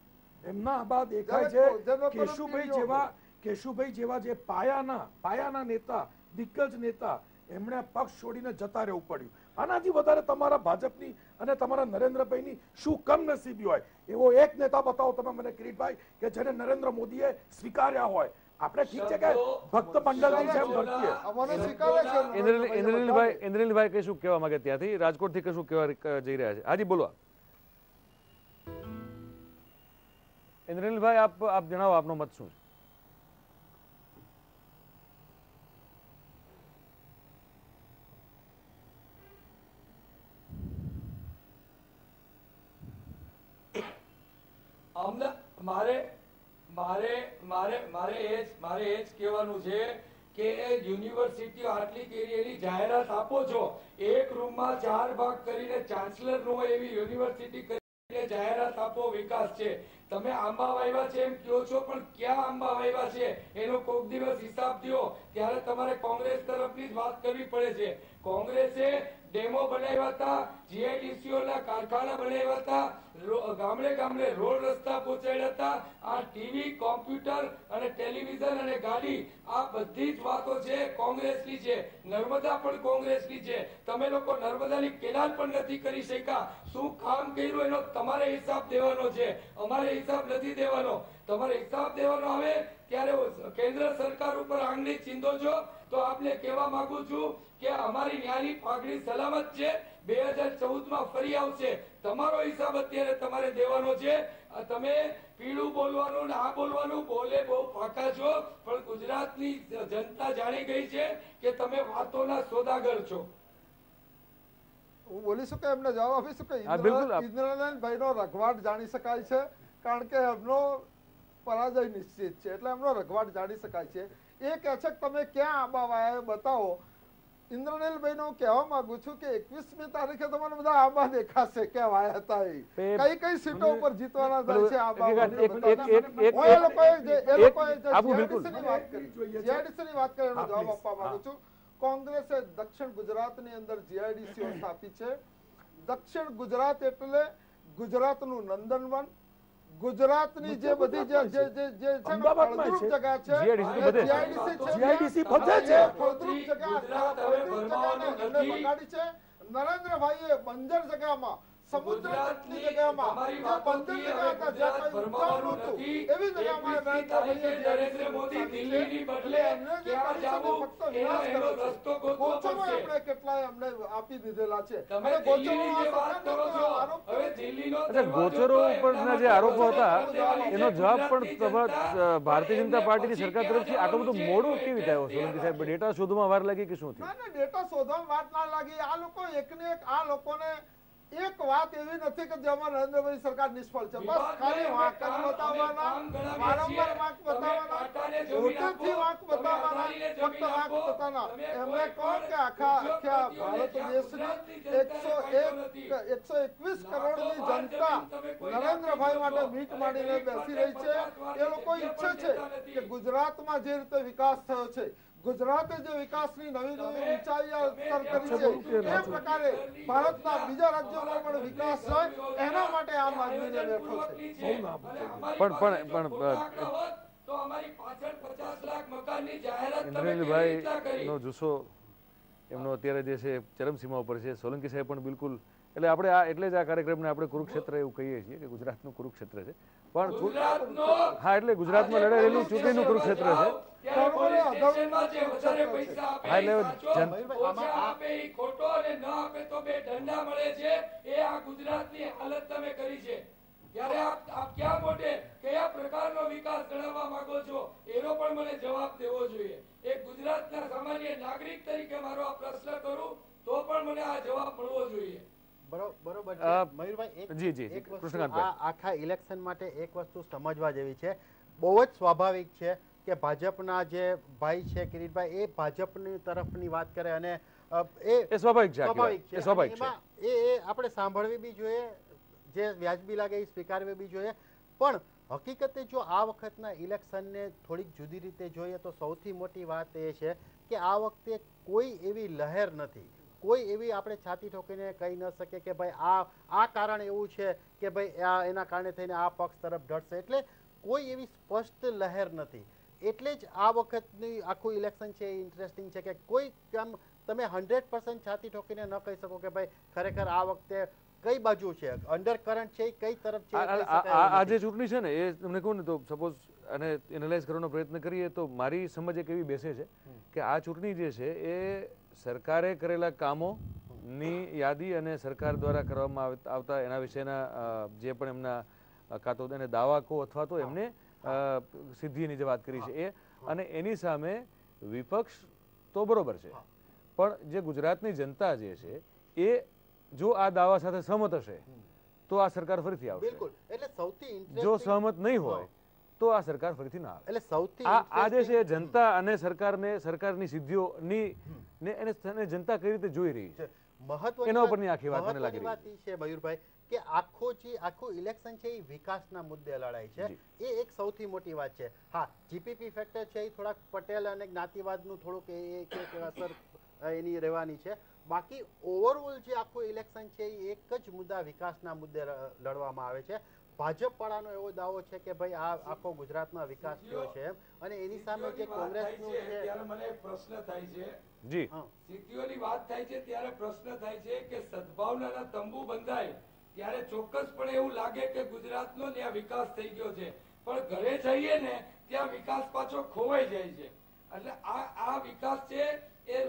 Speaker 6: એમના આબા દેખાય છે કેશુભાઈ જેવા કેશુભાઈ જેવા જે પાયાના પાયાના નેતા દિગ્ગજ નેતા એમણે પક્ષ છોડીને જતા રહેવું પડ્યું. આનાથી વધારે તમારા ભાજપની અને તમારા નરેન્દ્રભાઈની શું કમનસીબી હોય? એવો એક નેતા બતાવો તમે મને કિરીટભાઈ કે જેને નરેન્દ્ર મોદીએ સ્વીકાર્યા હોય. આપણે ઠીક છે કે ભક્ત મંડળની જેમ ભક્તિએ?
Speaker 4: અમને શીખવે છે
Speaker 1: ઇન્દ્રનીલ-
Speaker 4: નરેન્દ્રભાઈએ
Speaker 1: ઇન્દ્રનીલભાઈ
Speaker 4: બતાવ્યું.
Speaker 1: શું કહેવા માંગે ત્યાંથી? રાજકોટથી કશું કહેવા જઈ રહ્યા છે? હાજી બોલો ઇન્દ્રનીલભાઈ આપ આપ જણાવો આપનો મત શું
Speaker 5: અમને મારે મારે મારે મારે એ જ મારે એ જ કહેવાનું છે કે યુનિવર્સિટીઓ આટલી કેરીની જાહેરાત આપો છો. એક રૂમમાં ચાર ભાગ કરીને ચાન્સલર નો એવી યુનિવર્સિટી કરીને જાહેરાત આપો વિકાસ છે. તમે આંબા વાવ્યા છે એમ કહો છો, પણ ક્યાં આંબા વાવ્યા છે? એનો કોક દિવસ હિસાબ દો ત્યારે તમારે કોંગ્રેસ તરફની જ વાત કરવી પડે છે. કોંગ્રેસે ડેમો બનાવ્યા હતા, જીઆઈડીસીઓ ના કારખાના બનાવ્યા હતા ગામડે ગામડે રોડ રસ્તા પહોંચાડ્યા હતા. આ ટીવી, કોમ્પ્યુટર અને ટેલિવિઝન અને ગાડી, આ બધી જ વાતો છે કોંગ્રેસની છે. નર્મદા પણ કોંગ્રેસની છે. તમે લોકો નર્મદાની કેનાલ પણ નથી કરી શક્યા. શું કામ કર્યું એનો તમારે હિસાબ દેવાનો છે. અમારે હિસાબ નથી દેવાનો. તમારે હિસાબ દેવાનો આવે ત્યારે કેન્દ્ર સરકાર ઉપર આંગળી ચીંધો છો તો આપને કહેવા માંગુ છું કે અમારી ન્યાયની પાઘડી સલામત છે. બે હજાર ચૌદમાં ફરી આવશે. તમારો હિસાબ અત્યારે તમારે દેવાનો છે. તમે પીળું બોલવાનું ના બોલવાનું બોલે બહુ પાકા છો. પણ ગુજરાતની જનતા જાણી ગઈ છે કે તમે વાતોના સોદાગર છો.
Speaker 4: હું બોલી શકું એમને જવાબ આપી શકું
Speaker 1: હા, બિલકુલ. આપ-
Speaker 4: નો રઘવાટ જાણી શકાય છે. કારણ કે એમનો પરાજય નિશ્ચિત છે. એટલે એમનો રઘવાટ જાણી શકાય છે. એ કહે છે કે તમે ક્યાં આંબા વાયા બતાવો. ઇન્દ્રનીલભાઈ હું કહેવા માંગુ છું કે એકવીસમી તારીખે તમને બધા આંબા દેખાશે કે વાયા હતા કઈ કઈ સીટો ઉપર જીતવાના થાય છે આંબા એ લોકોએ જે- એ લોકોએ જે
Speaker 1: આપું
Speaker 4: ની વાત કરી. GRDC વાત કરી એનો જવાબ આપવા માંગુ છું. કોંગ્રેસે દક્ષિણ ગુજરાતની અંદર જીઆઈડીસીઓ સ્થાપી છે. દક્ષિણ ગુજરાત એટલે ગુજરાતનું નંદનવન ગુજરાતની જે બધી જે જે જે જે છે
Speaker 6: અમદાવાદમાં છે.
Speaker 1: તો બધે.
Speaker 4: ત્યાં
Speaker 6: બધે છે.
Speaker 4: ફળદ્રુપ જગ્યા
Speaker 5: ગુજરાત હવે
Speaker 4: ફળદ્રુપ
Speaker 5: નથી.
Speaker 4: બગાડી છે નરેન્દ્રભાઈએ બંજર જગામાં સમુદ્ર તટની
Speaker 5: ગુજરાતની
Speaker 4: જગામાં
Speaker 5: તમારી
Speaker 4: જે
Speaker 5: વાતોથી
Speaker 4: બંજર
Speaker 5: હવે
Speaker 4: જગા હતા, જ્યાં
Speaker 5: ગુજરાત
Speaker 4: ઉત્થાન નહોતું, એવી જગામાં
Speaker 5: 21મી નરેન્દ્ર મોદી દિલ્હીની બદલે ક્યાં જાવું, એનો એનો રસ્તો ગોતવો
Speaker 4: ગોચરો કેટલાય એમણે આપી દીધેલા છે.
Speaker 5: તમે દિલ્હીની જે વાત કરો છો
Speaker 4: આરોપ
Speaker 5: હવે દિલ્હીનો
Speaker 1: અચ્છા ગોચરો ઉપરના જે આરોપો હતા એનો જવાબ પણ ભારતીય જનતા પાર્ટીની સરકાર તરફથી આટલું બધું મોડું કેવી થયો સોલંકી સાહેબ ડેટા શોધવામાં વાર લાગી કે શું થયું?
Speaker 4: ના ના ડેટા શોધવામાં વાત ના લાગી. આ લોકો એકને એક આ લોકોને એક વાત એવી નથી કે જેમાં નરેન્દ્રભાઈ સરકાર નિષ્ફળ છે. બસ ખાલી વાંક જ બતાવવાના વારંવાર વાંક બતાવવાના મોટેથી વાંક બતાવવાના ફક્ત વાંક બતાવવાના. એમણે કહો કે આખા આખા ભારત દેશની એકસો એક એકસો એકવીસ
Speaker 5: કરોડ
Speaker 4: કરોડની જનતા નરેન્દ્રભાઈ માટે મીટ માંડીને બેસી રહી છે. એ લોકો ઈચ્છે છે કે ગુજરાતમાં જે રીતે વિકાસ થયો છે ગુજરાતે જે વિકાસની નવી નવી ઊંચાઈઓ સર કરી છે એ પ્રકારે ભારતના બીજા રાજ્યોમાં પણ વિકાસ થાય એના માટે આમ આદમીને બેઠો છે.
Speaker 1: પણ- પણ- પણ-
Speaker 5: તો અમારી પાછળ પચાસ લાખ મકાનની જાહેરાત તમે કેવી
Speaker 1: ઇન્દ્રનીલભાઈ
Speaker 5: કરી?
Speaker 1: નો જુસ્સો એમનો અત્યારે જે છે ચરમસીમા ઉપર છે. સોલંકી સાહેબ પણ બિલકુલ એટલે આપણે આ એટલે જ આ કાર્યક્રમને આપણે કુરુક્ષેત્ર એવું કહીએ છીએ કે ગુજરાતનું કુરુક્ષેત્ર છે. પણ હા, એટલે ગુજરાતમાં લડાયેલું ચૂંટણીનું કુરુક્ષેત્ર છે.
Speaker 5: હાલત તમે કરી છે ત્યારે આપ આપ ક્યાં મોટે કયા પ્રકારનો વિકાસ ગણાવવા માંગો છો એનો પણ મને જવાબ દેવો જોઈએ એક ગુજરાતના સામાન્ય નાગરિક તરીકે મારો આ પ્રશ્ન કરું, તો પણ મને આ જવાબ મળવો જોઈએ.
Speaker 2: બરોબર મયુરભાઈ
Speaker 1: જી, જી, જી,
Speaker 2: એક વસ્તુ
Speaker 1: કૃષ્ણકાંતભાઈ.
Speaker 2: આખા ઇલેક્શન માટે એક વસ્તુ સમજવા જેવી છે. બહુ જ સ્વાભાવિક છે કે ભાજપના જે ભાઈ છે કિરીટભાઈ એ ભાજપની તરફની વાત કરે અને એ
Speaker 1: એ સ્વાભાવિક છે
Speaker 2: સ્વાભાવિક છે.
Speaker 1: સ્વાભાવિક
Speaker 2: અને એ એ આપણે સાંભળવી બી જોઈએ જે વ્યાજબી લાગે એ સ્વીકારવી બી જોઈએ. પણ હકીકતે જો આ વખતના ઇલેક્શનને થોડીક જુદી રીતે જોઈએ તો સૌથી મોટી વાત એ છે કે આ વખતે કોઈ એવી લહેર નથી. કોઈ એવી આપણે છાતી ઠોકીને કહી ન શકીએ કે ભાઈ આ આ કારણ એવું છે કે ભાઈ આ એના કારણે થઈને આ પક્ષ તરફ ઢળશે. એટલે કોઈ એવી સ્પષ્ટ લહેર નથી. એટલે જ આ વખતની આખું ઇલેક્શન છે એ ઇન્ટરેસ્ટિંગ છે કે કોઈ આમ તમે હંડ્રેડ પર્સન્ટ છાતી ઠોકીને ન કહી શકો કે ભાઈ ખરેખર આ વખતે કઈ બાજુ છે? અંડર કરંટ છે એ કઈ તરફ છે
Speaker 1: આ-. જે ચૂંટણી છે ને એ તમને કહું ને તો સપોઝ અને એનાલાઇઝ કરવાનો પ્રયત્ન કરીએ તો મારી સમજ એક એવી બેસે છે કે આ ચૂંટણી જે છે એ સરકારે કરેલા કામોની યાદી અને સરકાર દ્વારા કરવામાં આવતા એના વિશેના જે પણ એમના કાં તો એને દાવા કહો અથવા તો એમને સિદ્ધિની જે વાત કરી છે એ અને એની સામે વિપક્ષ તો બરોબર છે. પણ જે ગુજરાતની જનતા જે છે એ જો આ દાવા સાથે સહમત હશે તો આ સરકાર ફરીથી આવશે.
Speaker 2: બિલકુલ. એટલે સૌથી
Speaker 1: જો સહમત નહીં હોય તો આ સરકાર ફરીથી ના આવે.
Speaker 2: એટલે સૌથી
Speaker 1: આ જે છે જનતા અને સરકારને સરકારની સિદ્ધિઓની ને એને જનતા કઈ રીતે જોઈ રહી છે? એના ઉપરની આખી વાત મને લાગી
Speaker 2: વાત છે મયુરભાઈ કે આખો જે આખું ઇલેક્શન છે એ વિકાસના મુદ્દે લડાય છે. એ એક સૌથી મોટી વાત છે. હા જીપીપી ફેક્ટર છે એ થોડાક પટેલ અને જ્ઞાતિવાદનું થોડુંક એક અસર એની રહેવાની છે. બાકી ઓવરઓલ જે આખું ઇલેક્શન છે એ એક જ મુદ્દા વિકાસના મુદ્દે લડવામાં આવે છે. ભાજપ વાળાનો એવો દાવો છે કે ભાઈ આ આખો ગુજરાતમાં વિકાસ થયો છે અને એની સામે જે કોંગ્રેસનું
Speaker 5: છે, ત્યારે મને પ્રશ્ન થાય છે.
Speaker 1: જી.
Speaker 5: સિદ્ધિઓની વાત થાય છે ત્યારે પ્રશ્ન થાય છે કે સદભાવનાના તંબુ બંધાય ત્યારે ચોક્કસપણે એવું લાગે કે ગુજરાતનો ત્યાં વિકાસ થઈ ગયો છે. પણ ઘરે જઈએ ને ત્યાં વિકાસ પાછો ખોવાઈ જાય છે. એટલે આ આ વિકાસ છે એ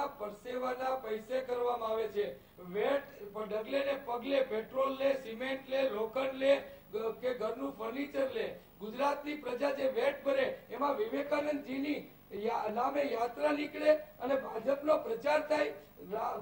Speaker 5: લોકોના પરસેવાના પૈસે કરવામાં આવે છે. વેટ ડગલે ને પગલે પેટ્રોલ લે, સિમેન્ટ લે, લોખંડ લે કે ઘરનું ફર્નિચર લે. ગુજરાતની પ્રજા જે વેટ ભરે, એમાં વિવેકાનંદજીની નામે યાત્રા નીકળે અને ભાજપનો પ્રચાર થાય.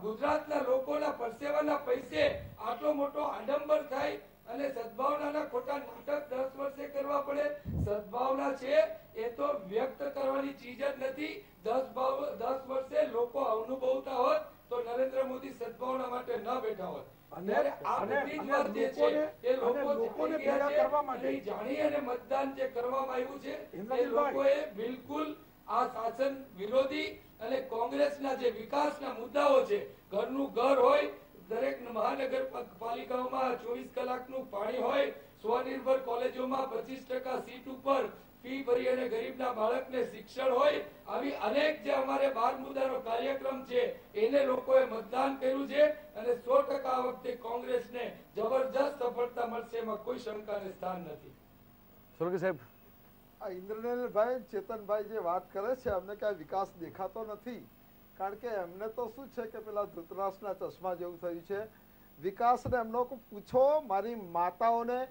Speaker 5: ગુજરાતના લોકોના પરસેવાના પૈસે આટલો મોટો આડંબર થાય અને સદભાવનાના ખોટા નાટક દસ વર્ષે કરવા પડે. સદભાવના છે એ તો વ્યક્ત કરવાની ચીજ જ નથી. દસ ભાવ દસ વર્ષે લોકો અનુભવતા હોત તો નરેન્દ્ર મોદી સદભાવના માટે ન બેઠા હોત.
Speaker 6: અને-
Speaker 5: આ બધી જ વાત જે છે એ લોકો
Speaker 6: લોકોને ભેગા કરવા માટે-
Speaker 5: જાણી અને મતદાન જે કરવામાં આવ્યું છે એ લોકોએ બિલકુલ આ શાસન વિરોધી અને કોંગ્રેસના જે વિકાસના મુદ્દાઓ છે ઘરનું ઘર હોય દરેક મહાનગર પાલિકાઓમાં ચોવીસ કલાકનું પાણી હોય સ્વનિર્ભર કોલેજોમાં પચીસ ટકા સીટ ઉપર ફી ભરી અને ગરીબના બાળકને શિક્ષણ હોય આવી અનેક જે અમારે બાર મુદ્દાનો કાર્યક્રમ છે એને લોકોએ મતદાન કર્યું છે અને સો ટકા આ વખતે કોંગ્રેસને જબરજસ્ત સફળતા મળશે એમાં કોઈ શંકાને સ્થાન નથી.
Speaker 1: સોલંકી સાહેબ.
Speaker 4: આ ઇન્દ્રનીલભાઈ ચેતનભાઈ જે વાત કરે છે અમને ક્યાંય વિકાસ દેખાતો નથી. કારણ કે એમને તો શું છે કે પેલા ધૃતરાષ્ટ્રના ચશ્મા જેવું થયું છે. વિકાસને એમનો પૂછો મારી માતાઓને,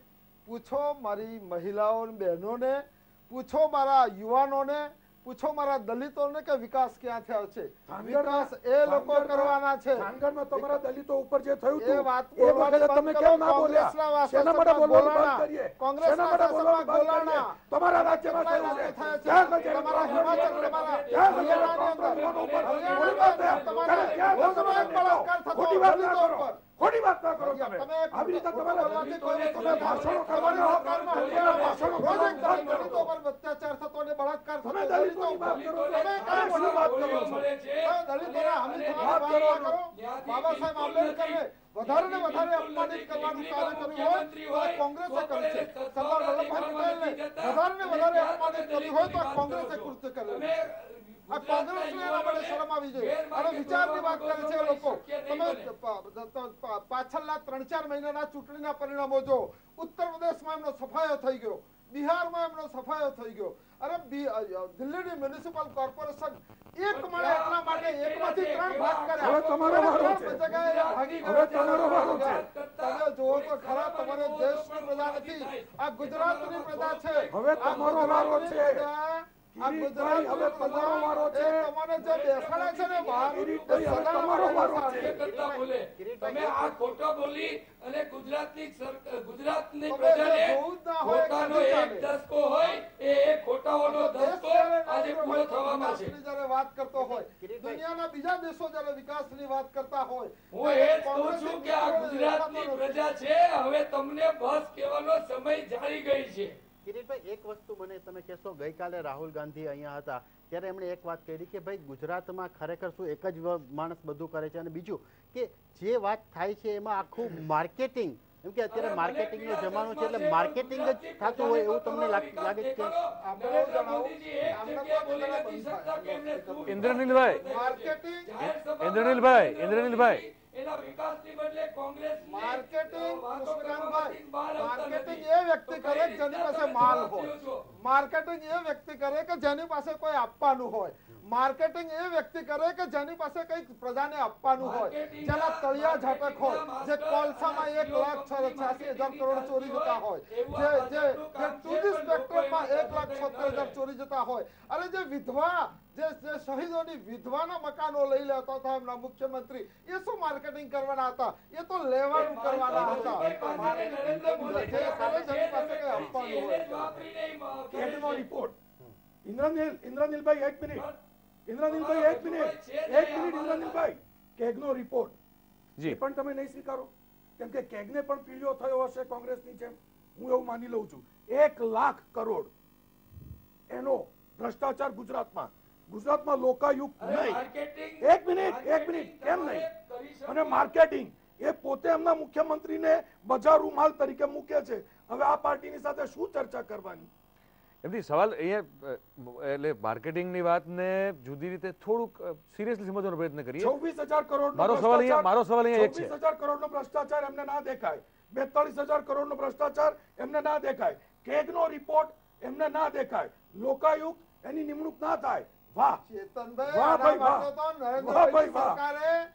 Speaker 4: પૂછો મારી મહિલાઓ બહેનોને, પૂછો મારા યુવાનોને પૂછો મારા દલિતોને કે વિકાસ ક્યાં થયો છે વિકાસ એ લોકો કરવાના છે
Speaker 6: થાનગઢમાં તમારા દલિતો ઉપર જે થયું
Speaker 4: એ વાત
Speaker 6: એ વખતે તમે કેમ ના બોલ્યા? શેના માટે બોલવાનું બંધ કરીએ?
Speaker 4: કોંગ્રેસના
Speaker 6: શેના માટે બોલવાનું
Speaker 4: શાસનમાં? બોલાણા.
Speaker 6: તમારા રાજ્યમાં થયું છે.
Speaker 4: ક્યાં છે. તમારા હિમાચલ, તમારા
Speaker 6: લગી
Speaker 4: હરિયાણાની અંદર,
Speaker 6: ઉપર
Speaker 4: અંદર
Speaker 6: થયા. ત્યારે ત્યાં
Speaker 4: લોકોનો બળાત્કાર થતો
Speaker 6: ખોટી વાત ના કરો. ખોટી વાત ના કરો તમે આવી રીતે તમારા તમે ભાષણો કરવાના હો,
Speaker 4: હરિયાણામાં
Speaker 6: ભાષણો કરો
Speaker 4: દલિતો પર અત્યાચાર થતો અને બળાત્કાર થતો
Speaker 6: તમે
Speaker 4: દલિતો
Speaker 6: વાત કરો
Speaker 4: તમે કઈ
Speaker 6: શું વાત કરો છો?
Speaker 4: દલિતોને હમી
Speaker 6: વાત કરો.
Speaker 4: બાબા સાહેબ આંબેડકરને વધારે ને વધારે અપમાનિત કરવાનું કાર્ય કર્યું હોય તો કોંગ્રેસે કર્યું છે સરદાર વલ્લભભાઈ પટેલને વધારે ને વધારે અપમાનિત કર્યું હોય તો કોંગ્રેસે કૃત્ય કરે
Speaker 5: તમે
Speaker 4: આ કોંગ્રેસને એના માટે શરમ આવી જોઈએ. અને વિચારની વાત કરે છે લોકો. તમે પાછળના ત્રણ ચાર મહિનાના ચૂંટણીના પરિણામો જો ઉત્તર પ્રદેશમાં એમનો સફાયો થઈ ગયો. બિહારમાં એમનો સફાયો થઈ ગયો. અરે દિલ્હીની મ્યુનિસિપલ કોર્પોરેશન એક મળે એટલા માટે એકમાંથી ત્રણ ભાગ કર્યા.
Speaker 3: હવે તમારો વારો છે.
Speaker 4: જગ્યાએ ભાગી
Speaker 3: હવે તમારો વારો છે.
Speaker 4: તમે જોવો તો ખરા તમારે દેશની પ્રજા નથી. આ ગુજરાતની પ્રજા છે.
Speaker 3: હવે
Speaker 4: આ
Speaker 3: તમારો વારો છે.
Speaker 4: આ ગુજરાત
Speaker 3: હવે તમારો વારો છે.
Speaker 4: તમારે જે બેસાડે છે ને બહાર,
Speaker 3: તમારો વારો છે.
Speaker 5: કરતા બોલે. તમે આ ખોટો બોલી અને ગુજરાતની ગુજરાતની પ્રજાને
Speaker 4: જે જોવું જ ના હોય એ
Speaker 5: ખોટાનો
Speaker 4: કદી
Speaker 5: એક દસકો હોય એ એક ખોટાઓનો દસકો આજે પૂરો થવામાં છે.
Speaker 4: જ્યારે વાત કરતો હોય દુનિયાના બીજા દેશો જ્યારે વિકાસની વાત કરતા હોય
Speaker 5: હું એ કહું છું કે આ ગુજરાતની. પ્રજા છે હવે તમને બસ કહેવાનો સમય જાળી ગઈ છે.
Speaker 2: કિરીટભાઈ એક વસ્તુ મને તમે કહેશો ગઈકાલે રાહુલ ગાંધી અહીંયા હતા ત્યારે એમણે એક વાત કરી કે ભાઈ ગુજરાતમાં ખરેખર શું એક જ માણસ બધું કરે છે અને બીજું કે જે વાત થાય છે એમાં આખું માર્કેટિંગ એમ કે અત્યારે માર્કેટિંગનો જમાનો છે એટલે માર્કેટિંગ જ થતું હોય એવું તમને લાગે છે.
Speaker 1: ઇન્દ્રનીલભાઈ ઇન્દ્રનીલભાઈ ઇન્દ્રનીલભાઈ
Speaker 5: એના વિકાસની બદલે કોંગ્રેસ
Speaker 4: માર્કેટિંગ માર્કેટિંગ એ વ્યક્તિ કરે જેની પાસે માલ હોય? માર્કેટિંગ એ વ્યક્તિ કરે કે જેની પાસે કોઈ આપવાનું હોય? માર્કેટિંગ એ વ્યક્તિ કરે કે જેની પાસે કંઈક પ્રજાને આપવાનું હોય. જેના તળિયા ઝાટક હોય જે કોલસામાં એક લાખ છ્યાસી હજાર કરોડ ચોરી જતા હોય. જે જે
Speaker 5: એમાં
Speaker 4: એક લાખ છોતેર હજાર ચોરી જતા હોય. અને જે વિધવા જે જે શહીદોની વિધવાના મકાનો લઈ લેતા હતા એમના મુખ્યમંત્રી એ શું માર્કેટિંગ કરવાના હતા? એ તો લેવાનું કરવાના હતા. જે કરે જેની પાસે કંઈ આપવાનું હોય.
Speaker 3: રિપોર્ટ ઇન્દ્રનીલ ઇન્દ્રનીલભાઈ એક મિનિટ. ઇન્દ્રનીલભાઈ એક મિનિટ એક મિનિટ ઇન્દ્રાનીલભાઈ કેગનો રિપોર્ટ
Speaker 1: જી.
Speaker 3: પણ તમે નહીં સ્વીકારો? કેમ કે કેગને પણ પીળિયો થયો હશે કોંગ્રેસની જેમ. હું એવું માની લઉં છું. એક લાખ કરોડ એનો ભ્રષ્ટાચાર ગુજરાતમાં. ગુજરાતમાં લોકાયુક્ત નહીં. એક મિનિટ એક મિનિટ કેમ નહીં? અને માર્કેટિંગ એ પોતે એમના મુખ્યમંત્રીને બજાર રૂમાલ તરીકે મૂકે છે. હવે આ પાર્ટીની સાથે શું ચર્ચા કરવાની?
Speaker 1: એમથી સવાલ અહીંયા એટલે માર્કેટિંગની વાતને જુદી રીતે થોડુંક સિરિયસલી સમજવાનો પ્રયત્ન કરીએ.
Speaker 3: છવ્વીસ હજાર કરોડ
Speaker 1: મારો સવાલ અહીંયા- મારો સવાલ અહીંયા એક છે.
Speaker 3: હજાર કરોડ નો ભ્રષ્ટાચાર એમને ના દેખાય. બેતાલીસ હજાર કરોડ નો ભ્રષ્ટાચાર એમને ના દેખાય. કેગનો રિપોર્ટ એમને ના દેખાય. લોકાયુક્ત એની નિમણૂક ના થાય. વાહ.
Speaker 4: ચેતનભાઈ
Speaker 3: વાહ ભાઈ વાહ. વાહ
Speaker 4: નરેન્દ્રભાઈ
Speaker 3: ભાઈ વાહ.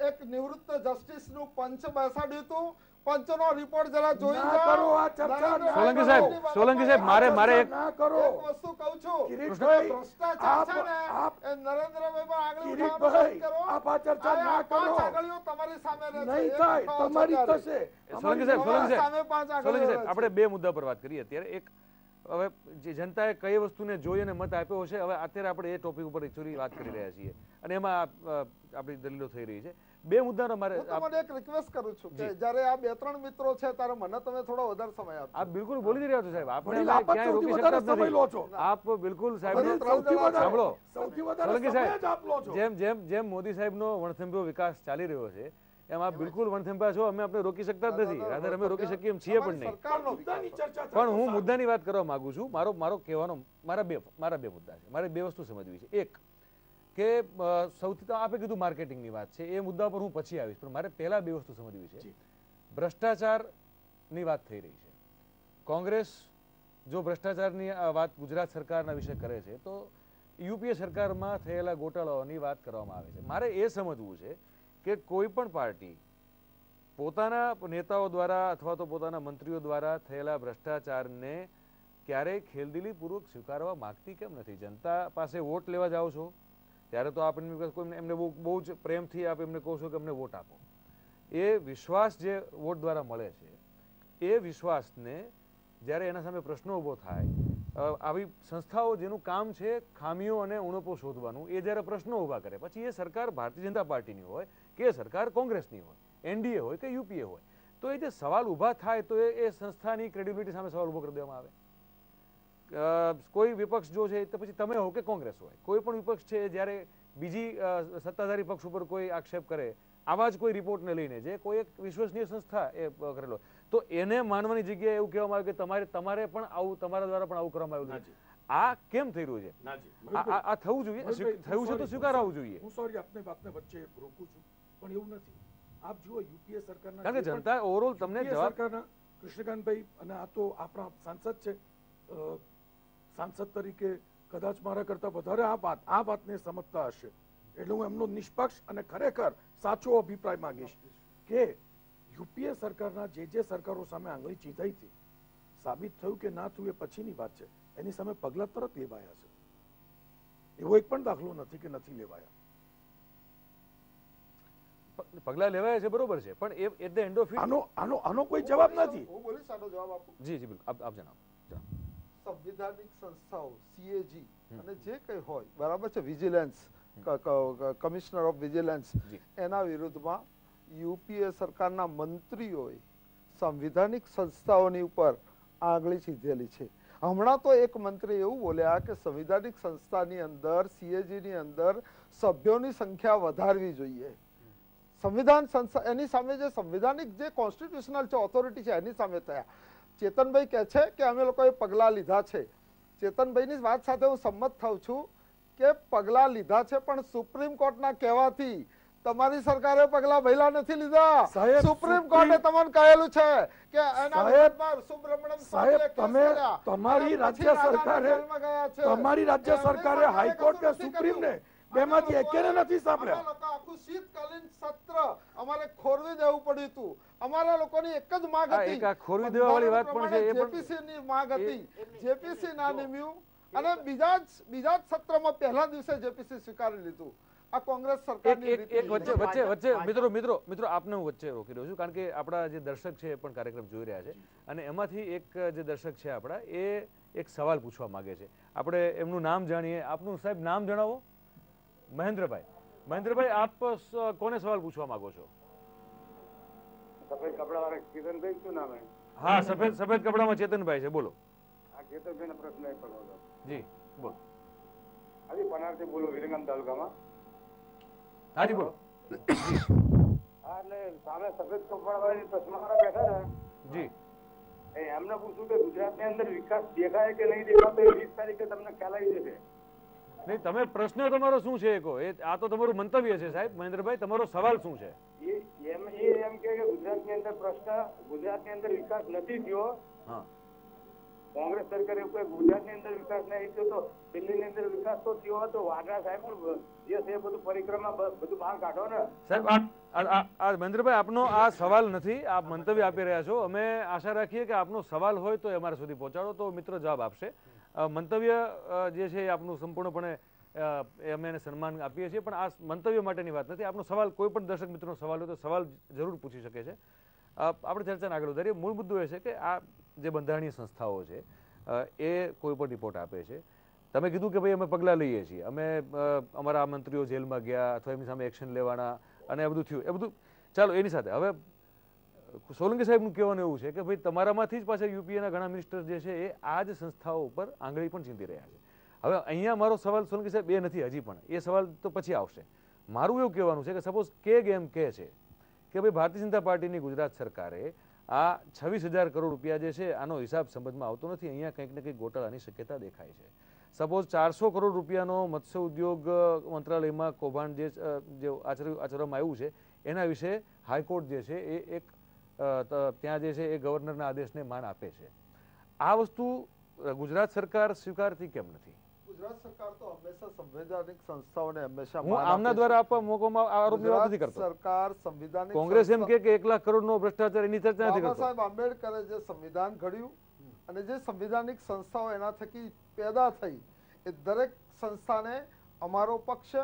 Speaker 4: એક નિવૃત્ત જસ્ટિસનું પંચ બેસાડ્યું હતું. પંચનો રિપોર્ટ જરા જોઈ જાઓ.
Speaker 3: કરો આ ચર્ચા,
Speaker 1: સોલંકી સાહેબ, સોલંકી સાહેબ, મારે- મારે એક-
Speaker 3: ના કરો
Speaker 4: એક વસ્તુ કહું છું
Speaker 3: કિરીટભાઈ,
Speaker 4: ભ્રષ્ટાચાર છે ને
Speaker 3: આપ-
Speaker 4: એ નરેન્દ્રભાઈ પર આગળ ઉઠાવવાનું કરો.
Speaker 3: આપ આ ચર્ચા ના
Speaker 4: પાંચ
Speaker 3: કરો.
Speaker 4: આંગળીઓ તમારી સામે રહે છે.
Speaker 3: નહીં થાય તમારી થશે
Speaker 1: સોલંકી સાહેબ સોલંકી સાહેબ સોલંકી સાહેબ આપણે બે મુદ્દા પર વાત કરીએ અત્યારે એક હવે જે જનતાએ કઈ વસ્તુને જોઈ અને મત આપ્યો હશે હવે અત્યારે આપણે એ ટોપિક ઉપર એકચુઅલી વાત કરી રહ્યા છીએ અને એમાં આપણી દલીલો થઈ રહી છે બે મુદ્દાનો મારે
Speaker 4: તમને એક રિક્વેસ્ટ કરું છું કે જ્યારે આ બે ત્રણ મિત્રો છે ત્યારે મને તમે થોડો વધારે સમય આપો
Speaker 1: આપ બિલકુલ બોલી જ રહ્યા છો સાહેબ. આપણે ક્યાંય રોકી શકતા
Speaker 3: લો
Speaker 1: નથી.
Speaker 3: છો.
Speaker 1: આપ બિલકુલ સાહેબ
Speaker 3: સૌથી વધારે
Speaker 1: સાંભળો.
Speaker 3: સૌથી વધારે સમય જ આપ લો છો.
Speaker 1: જેમ જેમ જેમ મોદી સાહેબનો વણથંભ્યો વિકાસ ચાલી રહ્યો છે એમ આપ બિલકુલ વણથંભા છો અમે આપણે રોકી શકતા જ નથી. રાધર અમે રોકી શકીએ એમ છીએ પણ નહીં. પણ હું. મુદ્દાની વાત કરવા માંગુ છું. મારો મારો કહેવાનો મારા બે મારા બે મુદ્દા છે. મારે બે વસ્તુ સમજવી છે. એક કે સૌથી તો આપે કીધું માર્કેટિંગની વાત છે એ મુદ્દા પર હું પછી આવીશ પણ મારે પહેલા બે વસ્તુ સમજવી છે. ભ્રષ્ટાચારની વાત થઈ રહી છે. કોંગ્રેસ જો ભ્રષ્ટાચારની વાત ગુજરાત સરકારના વિશે કરે છે તો યુપીએ સરકારમાં થયેલા ગોટાળાઓની વાત કરવામાં આવે છે. મારે એ સમજવું છે કે કોઈ પણ પાર્ટી પોતાના નેતાઓ દ્વારા અથવા તો પોતાના મંત્રીઓ દ્વારા થયેલા ભ્રષ્ટાચારને ક્યારેય ખેલદીલીપૂર્વક સ્વીકારવા માગતી કેમ નથી? જનતા પાસે વોટ લેવા જાઓ છો? ત્યારે તો આપ એમની એમને બહુ બહુ જ પ્રેમથી આપ એમને કહો છો કે અમને વોટ આપો. એ વિશ્વાસ જે વોટ દ્વારા મળે છે, એ વિશ્વાસને જ્યારે એના સામે પ્રશ્નો ઊભો થાય આવી સંસ્થાઓ જેનું કામ છે ખામીઓ અને ઉણપો શોધવાનું, એ જ્યારે પ્રશ્નો ઊભા કરે, પછી એ સરકાર ભારતીય જનતા પાર્ટીની હોય કે સરકાર કોંગ્રેસની હોય, એનડીએ હોય કે યુપીએ હોય, તો એ જે સવાલ ઊભા થાય તો એ સંસ્થાની ક્રેડિબિલિટી સામે સવાલ ઊભો કરી દેવામાં આવે. કોઈ વિપક્ષ જો છે તો પછી તમે હો કે કોંગ્રેસ હોય? કોઈ પણ વિપક્ષ છે જ્યારે બીજી સત્તાધારી પક્ષ ઉપર કોઈ આક્ષેપ કરે આવા જ કોઈ રિપોર્ટને લઈને જે કોઈ એક વિશ્વસનીય સંસ્થા એ કરેલો. તો એને માનવાની જગ્યાએ એવું કહેવામાં આવ્યું કે તમારે તમારે પણ આવું તમારા દ્વારા પણ આવું કરવામાં આવ્યું છે. આ કેમ થઈ રહ્યું છે? આ થવું જોઈએ? થયું છે તો સ્વીકારવું જોઈએ.
Speaker 6: હું સોરી આપને વાતને વચ્ચે રોકું છું પણ એવું નથી. આપ જુઓ યુપીએ સરકારના
Speaker 1: કારણ કે જનતા ઓવરઓલ તમને જવાબ
Speaker 6: સરકારના કૃષ્ણકાંતભાઈ અને આ તો આપણા સાંસદ છે સાંસદ તરીકે કદાચ મારા કરતા વધારે આ વાત આ વાતને સમજતા હશે. એટલે હું એમનો નિષ્પક્ષ અને ખરેખર સાચો અભિપ્રાય માંગીશ કે યુપીએ સરકારના જે જે સરકારો સામે આંગળી ચીધાઈ હતી સાબિત થયું કે ના થયું એ પછીની વાત છે. એની સામે પગલા તરત લેવાયા છે. એવો એક પણ દાખલો નથી કે નથી લેવાયા.
Speaker 1: પગલા લેવાયા છે બરોબર છે પણ એ એટ ધ એન્ડ ઓફ
Speaker 6: આનો આનો આનો કોઈ જવાબ નથી.
Speaker 4: હું બોલીશ આનો જવાબ આપું.
Speaker 1: જી જી બિલકુલ. આપ આપ જણાવો. જણાવો.
Speaker 4: સંવિધાનિક સંસ્થાઓ સીએજી અને જે કંઈ હોય બરાબર છે વિજિલન્સ કમિશનર ઓફ વિજિલન્સ એના વિરુદ્ધમાં યુપીએ સરકારના મંત્રીઓએ સંવિધાનિક સંસ્થાઓની ઉપર આંગળી ચીધેલી છે. હમણાં તો એક મંત્રી એવું બોલ્યા કે સંવિધાનિક સંસ્થાની અંદર સીએજીની ની અંદર સભ્યોની સંખ્યા વધારવી જોઈએ. સંવિધાન સંસ્થા એની સામે જે સંવિધાનિક જે કોન્સ્ટિટ્યુશનલ છે ઓથોરિટી છે એની સામે થયા. ચેતનભાઈ કહે છે કે અમે લોકોએ પગલાં લીધા છે ચેતનભાઈની વાત સાથે હું સંમત થઉં છું કે પગલાં લીધા છે પણ સુપ્રીમ કોર્ટના કહેવાથી તમારી સરકારે પગલાં ભયલા નથી લીધા સુપ્રીમ કોર્ટે તમને કહેલું છે કે સુબ્રમણ્યમ
Speaker 6: સાહેબ, તમે તમારી રાજ્ય સરકારે. તમારી રાજ્ય સરકારે હાઈકોર્ટ ને સુપ્રીમ
Speaker 4: કર્યું.
Speaker 6: બેમાંથી એકેને નથી સાંભળ્યા.
Speaker 4: આખું શીતકાલીન સત્ર અમારે ખોરવી દેવું પડ્યું હતું. અમારા લોકોની એક જ માંગ હતી.
Speaker 1: એક ખોરવી દેવાવાળી વાત પણ છે, એ
Speaker 4: જેપીસી ની માંગ હતી. જેપીસી ના નિમ્યું. અને બીજા જ બીજા જ સત્રમાં પહેલા દિવસે જેપીસી સ્વીકારી લીધું. આ કોંગ્રેસ સરકારની
Speaker 1: એક વચ્ચે વચ્ચે વચ્ચે મિત્રો મિત્રો મિત્રો આપને હું વચ્ચે રોકી રહ્યો છું કારણ કે આપણા જે દર્શક છે એ પણ કાર્યક્રમ જોઈ રહ્યા છે. અને એમાંથી એક જે દર્શક છે આપણા એ એક સવાલ પૂછવા માંગે છે. આપણે એમનું નામ જાણીએ. આપનું સાહેબ નામ જણાવો. મહેન્દ્રભાઈ મહેન્દ્રભાઈ આપ કોને સવાલ પૂછવા માંગો છો?
Speaker 7: સફેદ કપડા વાળા કિરણભાઈ શું નામ હે?
Speaker 1: સફેદ સફેદ કપડામાં ચેતનભાઈ છે બોલો.
Speaker 7: આ ચેતનભાઈનો પ્રશ્ન એ પડવાનો
Speaker 1: જી બોલો.
Speaker 7: હાજી પનારથી બોલો વિરંગામ તાલુકામાં.
Speaker 1: હાજી બોલો.
Speaker 7: હા એટલે સામે સફેદ કપડા વાળી બેઠા છે.
Speaker 1: જી.
Speaker 7: એ એમને પૂછું કે ગુજરાતની અંદર વિકાસ દેખાય કે નહીં દેખાતો એ વીસ તારીખે તમને ખ્યાલ આવી જશે.
Speaker 1: નહીં તમે પ્રશ્ન તમારો શું છે એકો એ આ તો તમારું મંતવ્ય છે સાહેબ. મહેન્દ્રભાઈ તમારો સવાલ શું છે?
Speaker 7: એમ એ એમ કે ગુજરાતની અંદર પ્રશ્ન ગુજરાતની અંદર વિકાસ નથી થયો.
Speaker 1: હા.
Speaker 7: કોંગ્રેસ સરકારે કોઈ ગુજરાતની અંદર વિકાસ નહીં થયો તો દિલ્હીની અંદર વિકાસ તો થયો હતો. વાડરા સાહેબ પણ જે છે બધું પરિક્રમા બધું બહાર કાઢો ને.
Speaker 1: સાહેબ આ- મહેન્દ્રભાઈ આપનો આ સવાલ નથી. આપ મંતવ્ય આપી રહ્યા છો. અમે આશા રાખીએ કે આપનો સવાલ હોય તો અમારા સુધી પહોંચાડો તો મિત્રો જવાબ આપશે. મંતવ્ય જે છે એ આપનું સંપૂર્ણપણે અમે એને સન્માન આપીએ છીએ. પણ આ મંતવ્ય માટેની વાત નથી. આપનો સવાલ કોઈ પણ દર્શક મિત્રનો સવાલ હોય તો સવાલ જરૂર પૂછી શકે છે. આપણે ચર્ચાને આગળ વધારીએ. મૂળ મુદ્દો એ છે કે આ જે બંધારણીય સંસ્થાઓ છે એ કોઈ પણ રિપોર્ટ આપે છે. તમે કીધું કે ભાઈ અમે પગલાં લઈએ છીએ. અમે અમારા મંત્રીઓ જેલમાં ગયા અથવા એમની સામે એક્શન લેવાના અને આ બધું થયું. એ બધું ચાલો, એની સાથે. હવે સોલંકી સાહેબનું કહેવાનું એવું છે કે ભાઈ તમારામાંથી જ પાછા યુપીએના ઘણા મિનિસ્ટર જે છે એ આ જ સંસ્થાઓ ઉપર આંગળી પણ ચીંધી રહ્યા છે. હવે અહીંયા મારો સવાલ સોલંકી સાહેબ એ નથી, હજી પણ. એ સવાલ તો પછી આવશે. મારું એવું કહેવાનું છે કે સપોઝ કે ગેમ કહે છે કે ભાઈ ભારતીય જનતા પાર્ટીની ગુજરાત સરકારે આ છવ્વીસ હજાર કરોડ રૂપિયા જે છે આનો હિસાબ સંબંધમાં આવતો નથી, અહીંયા કંઈક ને કંઈક ગોટાળાની શક્યતા દેખાય છે. સપોઝ ચારસો કરોડ રૂપિયાનો મત્સ્ય ઉદ્યોગ મંત્રાલયમાં કૌભાંડ જે આચર, આચરવામાં આવ્યું છે, એના વિશે હાઈકોર્ટ જે છે એ એક ત્યાં જે છે એ ગવર્નરના આદેશને માન આપે છે. આ વસ્તુ ગુજરાત સરકાર સ્વીકારતી કેમ નથી?
Speaker 4: ગુજરાત સરકાર તો હંમેશા સંવૈધાનિક સંસ્થાઓને હંમેશા
Speaker 1: હું આમના દ્વારા આપવા મોકોમાં આરોપની વાત નથી કરતો.
Speaker 4: સરકાર સંવિધાનિક
Speaker 1: કોંગ્રેસ એમ કે કે એક લાખ કરોડનો ભ્રષ્ટાચાર એની ચર્ચા નથી કરતો.
Speaker 4: સાહેબ આંબેડકરે જે સંવિધાન ઘડ્યું અને જે સંવિધાનિક સંસ્થાઓ એના થકી પેદા થઈ એ દરેક સંસ્થાને અમારો પક્ષ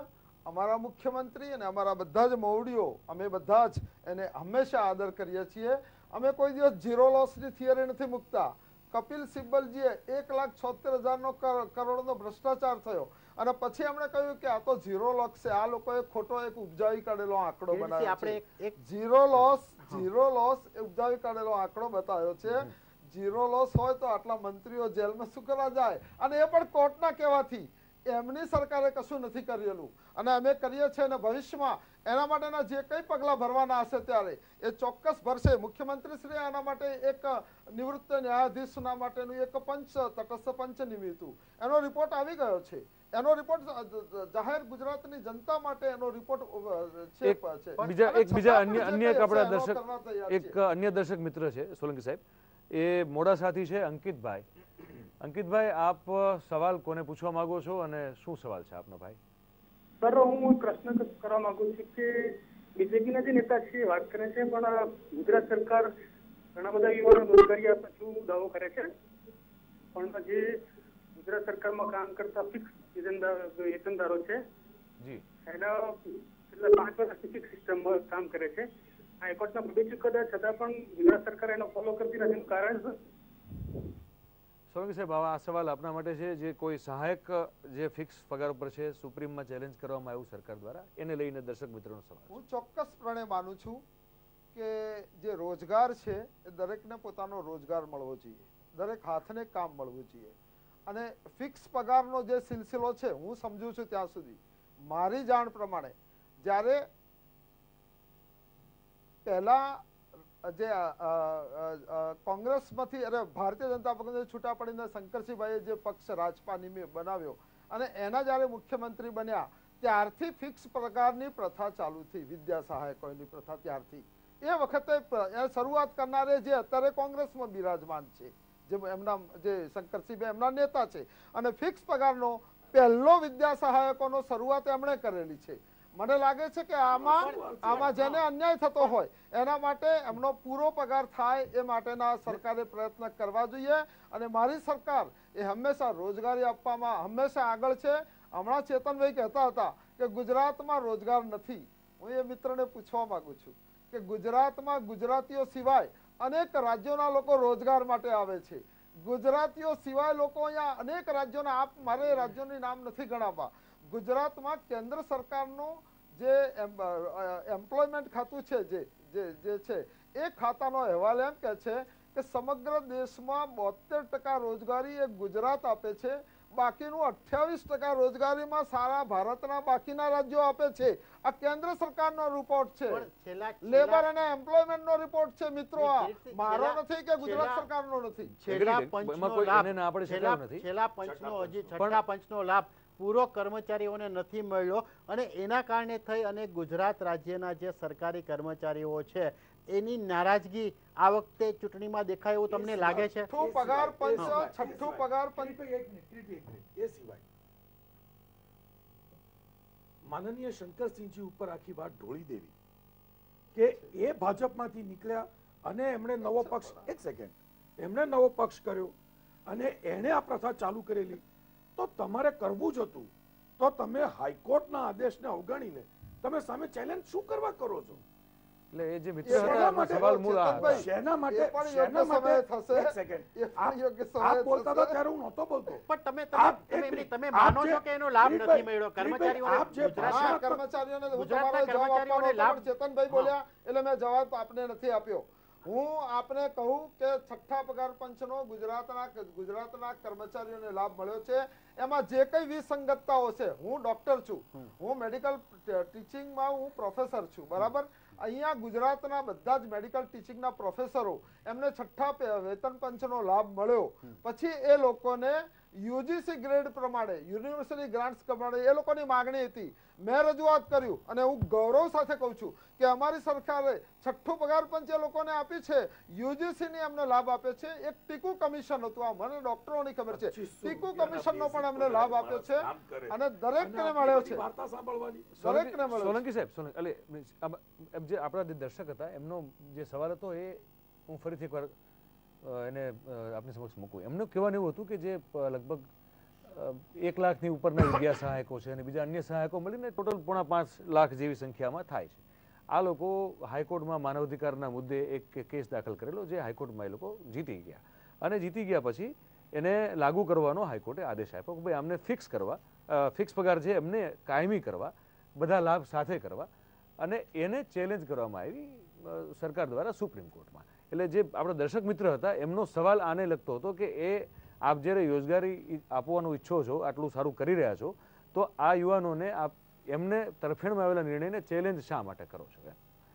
Speaker 4: અમારા મુખ્યમંત્રી અને અમારા બધા જ મોવડીઓ અમે બધા જ એને હંમેશા આદર કરીએ છીએ. અમે કોઈ દિવસ ઝીરો લોસની થિયરી નથી મૂકતા. કપિલ સિબ્બલજીએ એક લાખ છોતેર હજારનો કર- કરોડનો ભ્રષ્ટાચાર થયો. અને પછી એમણે કહ્યું કે આ તો ઝીરો લોસ છે. આ લોકોએ ખોટો એક ઉપજાવી કાઢેલો આંકડો બનાવ્યો
Speaker 2: આપણે
Speaker 4: છે. ઝીરો લોસ ઝીરો લોસ એ ઉપજાવી કાઢેલો આંકડો બતાવ્યો છે. ઝીરો લોસ હોય તો આટલા મંત્રીઓ જેલમાં શું કરવા જાય? અને એ પણ કોર્ટના કહેવાથી. એમની સરકારે કશું નથી કરેલું. અને અમે કરીએ છીએ અને ભવિષ્યમાં એના માટેના જે કંઈ પગલાં ભરવાના હશે ત્યારે એ ચોક્કસ ભરશે. મુખ્યમંત્રી શ્રી આના માટે એક નિવૃત્ત ન્યાયાધીશના માટેનું એક પંચ તટસ્થ પંચ નિમિત્તું એનો રિપોર્ટ આવી ગયો છે. એનો રિપોર્ટ જાહેર ગુજરાતની જનતા માટે એનો રિપોર્ટ છે
Speaker 1: બીજા એક બીજા અન્ય આપણા
Speaker 4: એનો
Speaker 1: દર્શક એક અન્ય દર્શક મિત્ર છે સોલંકી સાહેબ. એ મોડાસાથી છે અંકિતભાઈ. અંકિતભાઈ આપ સવાલ કોને પૂછવા માંગો છો અને શું સવાલ છે આપનો ભાઈ?
Speaker 8: સર હું પ્રશ્ન કરવા માંગુ છું કે બીજેપીના જે નેતા છે વાત કરે છે પણ ગુજરાત સરકાર ઘણા બધા યુવાનો રોજગારી આપે છે દાવો કરે છે. પણ જે ગુજરાત સરકારમાં કામ કરતા ફિક્સ વેતનદારો છે
Speaker 1: જી.
Speaker 8: એના છેલ્લા પાંચ વર્ષથી ફિક્સ સિસ્ટમમાં કામ કરે છે. હાઈકોર્ટના બધી કદાચ છતાં પણ ગુજરાત સરકાર એનો ફોલો કરતી નથી કારણ?
Speaker 1: સોલંકી સાહેબ આ સવાલ આપના માટે છે જે કોઈ સહાયક, જે ફિક્સ પગાર ઉપર છે, સુપ્રીમમાં ચેલેન્જ કરવામાં આવ્યું સરકાર દ્વારા? એને લઈને દર્શક મિત્રોનો સવાલ
Speaker 4: હું ચોક્કસપણે માનું છું કે જે રોજગાર છે, એ દરેકને પોતાનો રોજગાર મળવો જોઈએ. દરેક હાથને કામ મળવું જોઈએ. અને ફિક્સ પગારનો જે સિલસિલો છે, હું સમજુ છું ત્યાં સુધી. મારી જાણ પ્રમાણે, જ્યારે પહેલા જે કોંગ્રેસમાંથી, અરે, ભારતીય જનતા પક્ષ છૂટા પડીને શંકરસિંહભાઈએ જે પક્ષ રાજપાની બનાવ્યો અને એના જ્યારે મુખ્યમંત્રી બન્યા, ત્યારથી ફિક્સ પ્રકારની પ્રથા ચાલુ થઈ, વિદ્યા સહાયકોની પ્રથા ત્યારથી. એ વખતે શરૂઆત કરનારે જે અત્યારે કોંગ્રેસમાં બિરાજમાન છે, જે એમના, જે શંકરસિંહભાઈ એમના નેતા છે. અને ફિક્સ પગારનો પહેલો વિદ્યા સહાયકોનો શરૂઆત એમણે કરેલી છે. મને લાગે છે કે આમાં આમાં જેને અન્યાય થતો હોય, એના માટે એમનો પૂરો પગાર થાય એ માટેના સરકારે પ્રયત્ન કરવા જોઈએ. અને મારી સરકાર એ હંમેશા રોજગારી આપવામાં હંમેશા આગળ છે. હમણાં ચેતનભાઈ કહેતા હતા કે ગુજરાતમાં રોજગાર નથી. હું એ મિત્રને પૂછવા માંગુ છું કે ગુજરાતમાં ગુજરાતીઓ સિવાય અનેક રાજ્યોના લોકો રોજગાર માટે આવે છે. ગુજરાતીઓ સિવાય લોકો અહીંયા અનેક રાજ્યોના, આપ મારે રાજ્યોની નામ નથી ગણાવવા. ગુજરાતમાં કેન્દ્ર સરકારનું જે એમ્પ્લોયમેન્ટ ખાતું છે જે જે જે છે એ ખાતાનો અહેવાલ એમ કે છે કે સમગ્ર દેશમાં બોતેર ટકા રોજગારી એ ગુજરાત આપે છે બાકીનું અઠ્યાવીસ ટકા રોજગારીમાં સારા ભારતના બાકીના રાજ્યો આપે છે. આ કેન્દ્ર સરકારનો રિપોર્ટ છે. લેબર અને એમ્પ્લોયમેન્ટ નો રિપોર્ટ છે મિત્રો આ. મારો નથી કે ગુજરાત સરકારનો નથી.
Speaker 2: છેલ્લા
Speaker 1: પંચ નો
Speaker 2: પંચનો લાભ. છેલ્લા પંચનો હજી છઠ્ઠા પંચનો લાભ પૂરો કર્મચારીઓને નથી મળ્યો અને એના કારણે થઈ અને ગુજરાત રાજ્યના જે સરકારી કર્મચારીઓ છે એની નારાજગી આ વખતે ચૂંટણીમાં દેખાય એવું તમને લાગે છે?
Speaker 4: પગાર પંચ છઠ્ઠું પગાર પંચ
Speaker 6: કિરીટભાઈ, એક મિનિટ, કિરીટભાઈ, એક મિનિટ. એ સિવાય. માનનીય શંકરસિંહજી ઉપર આખી વાત ઢોળી દેવી. કે એ ભાજપમાંથી નીકળ્યા અને એમણે નવો પક્ષ એક સેકન્ડ. એમણે નવો પક્ષ કર્યો અને એણે આ પ્રથા ચાલુ કરેલી. તો તમારે કરવું જ હતું. તો તમે હાઈકોર્ટના આદેશને અવગણીને તમે સામે ચેલેન્જ શું કરવા કરો છો?
Speaker 1: એટલે એ જે મિત્ર હતા
Speaker 4: શેના
Speaker 1: એમનો
Speaker 4: માટે
Speaker 1: સવાલ મૂળ આ
Speaker 6: શેના માટે શેના માટે
Speaker 4: થશે.
Speaker 6: એક સેકન્ડ
Speaker 4: એ યોગ્ય સમયે
Speaker 6: આપ બોલતા હતા ત્યારે હું નહોતો બોલતો.
Speaker 2: પણ તમે માનો છો કે એનો લાભ નથી મળ્યો? કર્મચારીઓને
Speaker 6: આપ જે ભાષા-
Speaker 4: કર્મચારીઓને હું તમારો જવાબ આપવાનો
Speaker 2: લાભ-
Speaker 4: પણ ચેતનભાઈ બોલ્યા એટલે મેં જવાબ આપને નથી આપ્યો. હું આપને કહું કે છઠ્ઠા પગાર પંચનો ગુજરાતના ગુજરાતના કર્મચારીઓને લાભ મળ્યો છે. એમાં જે કઈ વિસંગતતાઓ છે હું ડોક્ટર છું. હું મેડિકલ ટીચિંગમાં હું પ્રોફેસર છું બરાબર? અહીંયા ગુજરાતના બધા જ મેડિકલ ટીચિંગના પ્રોફેસરો એમને છઠ્ઠા વેતન પંચનો લાભ મળ્યો. પછી એ લોકોને યુજીસી ગ્રેડ પ્રમાણે યુનિવર્સિટી ગ્રાન્ટ્સ પ્રમાણે એ લોકોની માગણી હતી. મેં રજૂઆત કર્યું અને હું ગૌરવ સાથે કહું છું કે અમારી સરકારે છઠ્ઠું પગાર પંચ એ લોકોને આપી છે યુજીસીની અમને લાભ આપે છે. એક ટીકુ કમિશન હતું આ મને ડોક્ટરોની ખબર છે. ટીકુ કમિશનનો પણ અમને લાભ આપ્યો છે અને દરેકને મળ્યો છે. દરેકને મળ્યો
Speaker 1: સોલંકી સાહેબ સોલંકી એટલે જે આપણા જે દર્શક હતા એમનો જે સવાલ હતો એ હું ફરીથી એકવાર એને આપની સમક્ષ મૂકું એમનું કહેવાનું એવું હતું કે જે લગભગ એક લાખની ઉપરના વિદ્યા સહાયકો છે અને બીજા અન્ય સહાયકો મળીને ટોટલ પોણા પાંચ લાખ જેવી સંખ્યામાં થાય છે. આ લોકો હાઈકોર્ટમાં માનવ અધિકારના મુદ્દે એક કેસ દાખલ કરેલો જે હાઈકોર્ટમાં એ લોકો જીતી ગયા. અને જીતી ગયા પછી એને લાગુ કરવાનો હાઈકોર્ટે આદેશ આપ્યો કે ભાઈ આમને ફિક્સ કરવા ફિક્સ પગાર છે એમને કાયમી કરવા, બધા લાભ સાથે કરવા અને એને ચેલેન્જ કરવામાં આવી સરકાર દ્વારા સુપ્રીમ કોર્ટમાં. એટલે જે આપણા દર્શક મિત્ર હતા એમનો સવાલ આને લગતો હતો કે એ આપ જ્યારે રોજગારી આપવાનું ઈચ્છો છો આટલું સારું કરી રહ્યા છો તો આ યુવાનોને આપ એમને તરફેણમાં આવેલા નિર્ણયને ચેલેન્જ શા માટે કરો છો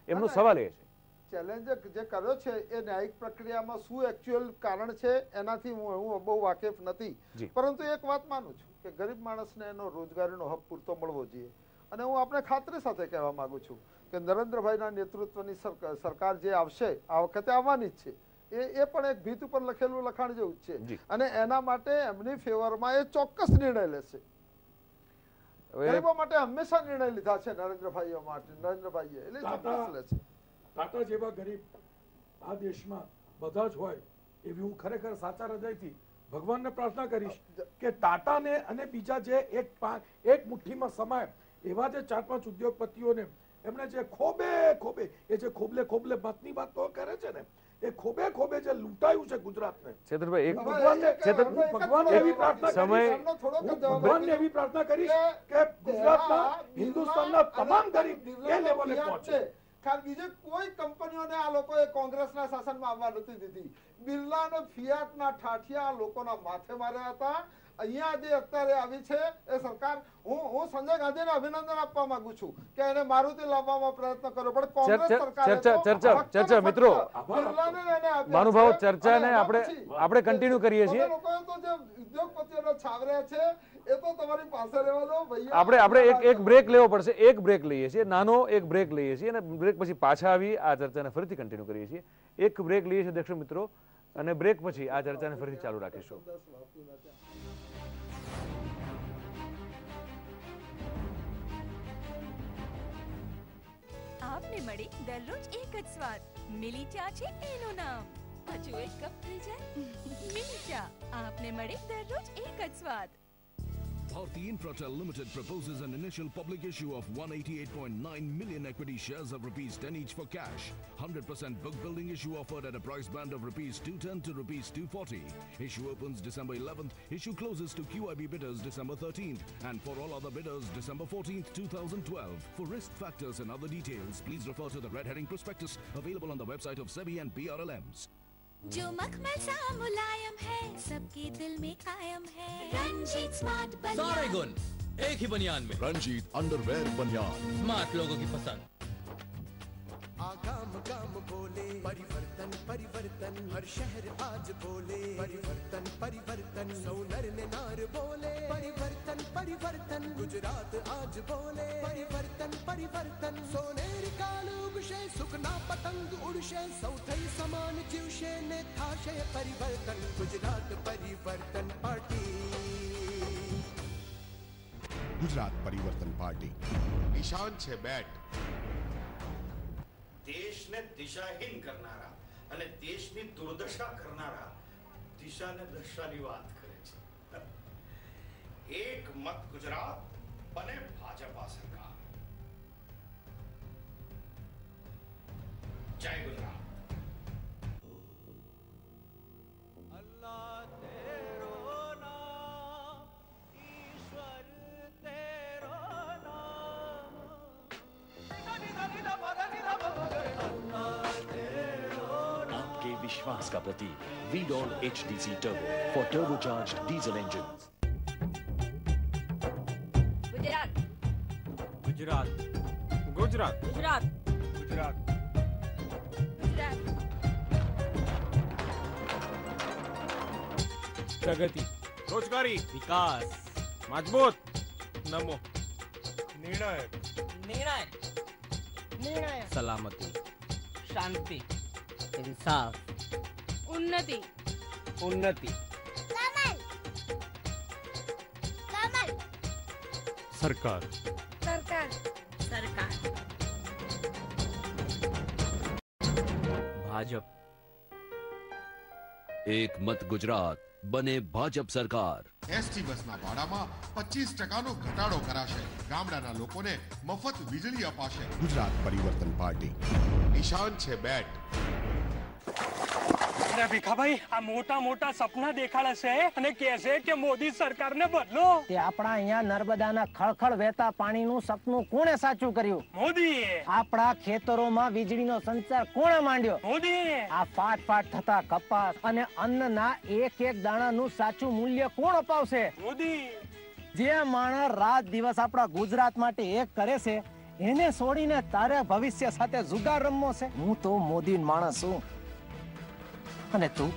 Speaker 1: એમનો. સવાલ એ છે.
Speaker 4: ચેલેન્જ જે કર્યો છે એ ન્યાયિક પ્રક્રિયામાં શું એકચ્યુઅલ કારણ છે એનાથી હું હું બહુ વાકેફ નથી. પરંતુ એક વાત માનું છું કે ગરીબ માણસને એનો રોજગારીનો હક પૂરતો મળવો જોઈએ. અને હું આપણે ખાતરી સાથે કહેવા માંગુ છું કે નરેન્દ્રભાઈના નેતૃત્વની સરકાર જે આવશે આ વખતે આવવાની જ છે. એ એ પણ એક ભીત ઉપર લખેલું લખાણ જેવું છે. અને એના માટે એમની ફેવરમાં એ ચોક્કસ નિર્ણય લેશે. ગરીબો માટે હંમેશા નિર્ણય લીધા છે નરેન્દ્રભાઈઓ માટે નરેન્દ્રભાઈએ. એટલે ચોક્કસ લે છે.
Speaker 3: ટાટા જેવા ગરીબ આ દેશમાં બધા જ હોય એવી હું ખરેખર સાચા હૃદયથી ભગવાનને પ્રાર્થના કરીશ કે ટાટાને અને બીજા જે એક એક મુઠ્ઠીમાં સમાય એવા જે ચાર પાંચ ઉદ્યોગપતિઓને એમણે જે ખોબે ખોબે એ જે ખોબલે ખોબલે મતની વાત તો કરે છે ને એ ખોબે ખોબે જે લૂંટાયું છે ગુજરાતને.
Speaker 1: છેતરભાઈ એક
Speaker 3: ભગવાનને
Speaker 4: એક-
Speaker 1: છેતર-
Speaker 3: ભગવાનને એવી પ્રાર્થના
Speaker 1: સમય-
Speaker 3: ભગવાનને એવી પ્રાર્થના કરીશ
Speaker 4: કે
Speaker 3: ગુજરાતના હિન્દુસ્તાનના તમામ ગરીબ એ લેવલે પહોંચે.
Speaker 4: કારણ બીજી કોઈ કંપનીઓને આ લોકોએ કોંગ્રેસના શાસનમાં આવવા નથી દીધી. બિરલા અને ફિયાટના ઠાઠિયા લોકોના માથે માર્યા હતા. અહીંયા જે અત્યારે આવી છે એ સરકાર હું હું સંજય ગાંધીને અભિનંદન આપવા માંગુ છું કે એને મારુતિ લાવવામાં પ્રયત્ન કર્યો પણ કોંગ્રેસ
Speaker 1: ચર્ચા-
Speaker 4: સરકારે
Speaker 1: ચર્ચા- ચર્ચા-
Speaker 4: ને
Speaker 1: ચર્ચા, મિત્રો. મહાનુભાવો. ચર્ચાને આપણે- આપણે કન્ટિન્યુ કરીએ છીએ.
Speaker 4: લોકોએ તો જે ઉદ્યોગપતિઓને છાવર્યા છે એ તો તમારી પાસે રહેવા દો ભૈયા
Speaker 1: આપણે આપણે એક એક બ્રેક લેવો પડશે એક બ્રેક લઈએ છીએ નાનો એક બ્રેક લઈએ છીએ અને બ્રેક પછી પાછા આવી આ ચર્ચાને ફરીથી કન્ટિન્યુ કરીએ છીએ એક બ્રેક લઈએ છીએ દર્શક મિત્રો અને બ્રેક પછી આ ચર્ચાને ફરીથી ચાલુ રાખીશું
Speaker 9: આપને મળી દરરોજ એક જ સ્વાદ. મિલી ચા છે એનું નામ. હજુ એક કપ થઈ જાય? મિલી ચા. આપને મળે દરરોજ એક જ સ્વાદ.
Speaker 10: Bharti Infratel Limited proposes an initial public issue of 188.9 million equity shares of rupees 10 each for cash. 100% book building issue offered at a price band of rupees 210 to rupees 240. Issue opens December 11th. Issue closes to QIB bidders December 13th. And for all other bidders, December 14th, 2012. For risk factors and other details, please refer to the red herring prospectus available on the website of SEBI and BRLMs.
Speaker 9: जो मखमल सा मुलायम है सबके दिल में कायम है। Ranjit smart बनियान।
Speaker 11: सारे गुण एक ही बनियान में।
Speaker 10: रंजीत अंडरवेयर बनियान।
Speaker 11: स्मार्ट लोगों की पसंद।
Speaker 12: काम काम बोले। परिवर्तन परिवर्तन हर शहर आज बोले। परिवर्तन परिवर्तन सौ नर नार बोले। परिवर्तन परिवर्तन गुजरात आज बोले। परिवर्तन परिवर्तन सोनेर काल उगशे सुखना पतंग उड़शे सौथई समान जीवशे ने थाशे परिवर्तन। गुजरात परिवर्तन पार्टी।
Speaker 13: गुजरात परिवर्तन पार्टी। निशान छे बैट
Speaker 14: દેશને દિશાહીન કરનારા અને દેશની દુર્દશા કરનારા દિશાને દશાની વાત કરે છે. એક મત ગુજરાત બને ભાજપા સરકાર. જય ગુજરાત.
Speaker 15: विश्वास का प्रतीक Veedol H D C turbo for turbocharge diesel engine
Speaker 9: Gujarat.
Speaker 11: Gujarat. Gujarat.
Speaker 9: Gujarat.
Speaker 11: Gujarat.
Speaker 9: Gujarat.
Speaker 11: प्रगति। रोजगारी। विकास। मज़बूत। नमो। निर्णय।
Speaker 16: निर्णय। निर्णय।
Speaker 11: सलामती।
Speaker 16: शांति। इंसाफ।
Speaker 9: ઉન્નતિ. ઉન્નતિ.
Speaker 11: સરકાર.
Speaker 9: સરકાર. સરકાર.
Speaker 11: ભાજપ.
Speaker 17: એક મત ગુજરાત બને ભાજપ સરકાર.
Speaker 13: એસટી બસના ભાડામાં પચીસ ટકાનો ઘટાડો કરાશે. ગામડાના લોકોને મફત વીજળી અપાશે. ગુજરાત પરિવર્તન પાર્ટી. નિશાન છે બેટ.
Speaker 11: અરે ભીખાભાઈ આ મોટા મોટા સપના દેખાડે છે અને કહે કે મોદી સરકારને બદલો.
Speaker 16: તે આપણા અહીંયા નર્મદાના ખળખળ વહેતા પાણીનું સપનું કોણે સાચું કર્યું?
Speaker 11: મોદી
Speaker 16: આપણા ખેતરોમાં વીજળીનો સંચાર કોણે માંડ્યો?
Speaker 11: મોદી
Speaker 16: આ ફાટ ફાટ થતા કપાસ અને અન્નના એક એક દાણાનું સાચું મૂલ્ય કોણ અપાવશે?
Speaker 11: મોદી.
Speaker 16: જે માણસ રાત દિવસ આપણા ગુજરાત માટે એક કરે છે એને છોડીને તારે ભવિષ્ય સાથે જુગાર રમવો છે? હું તો મોદી માણસ છું. અને તું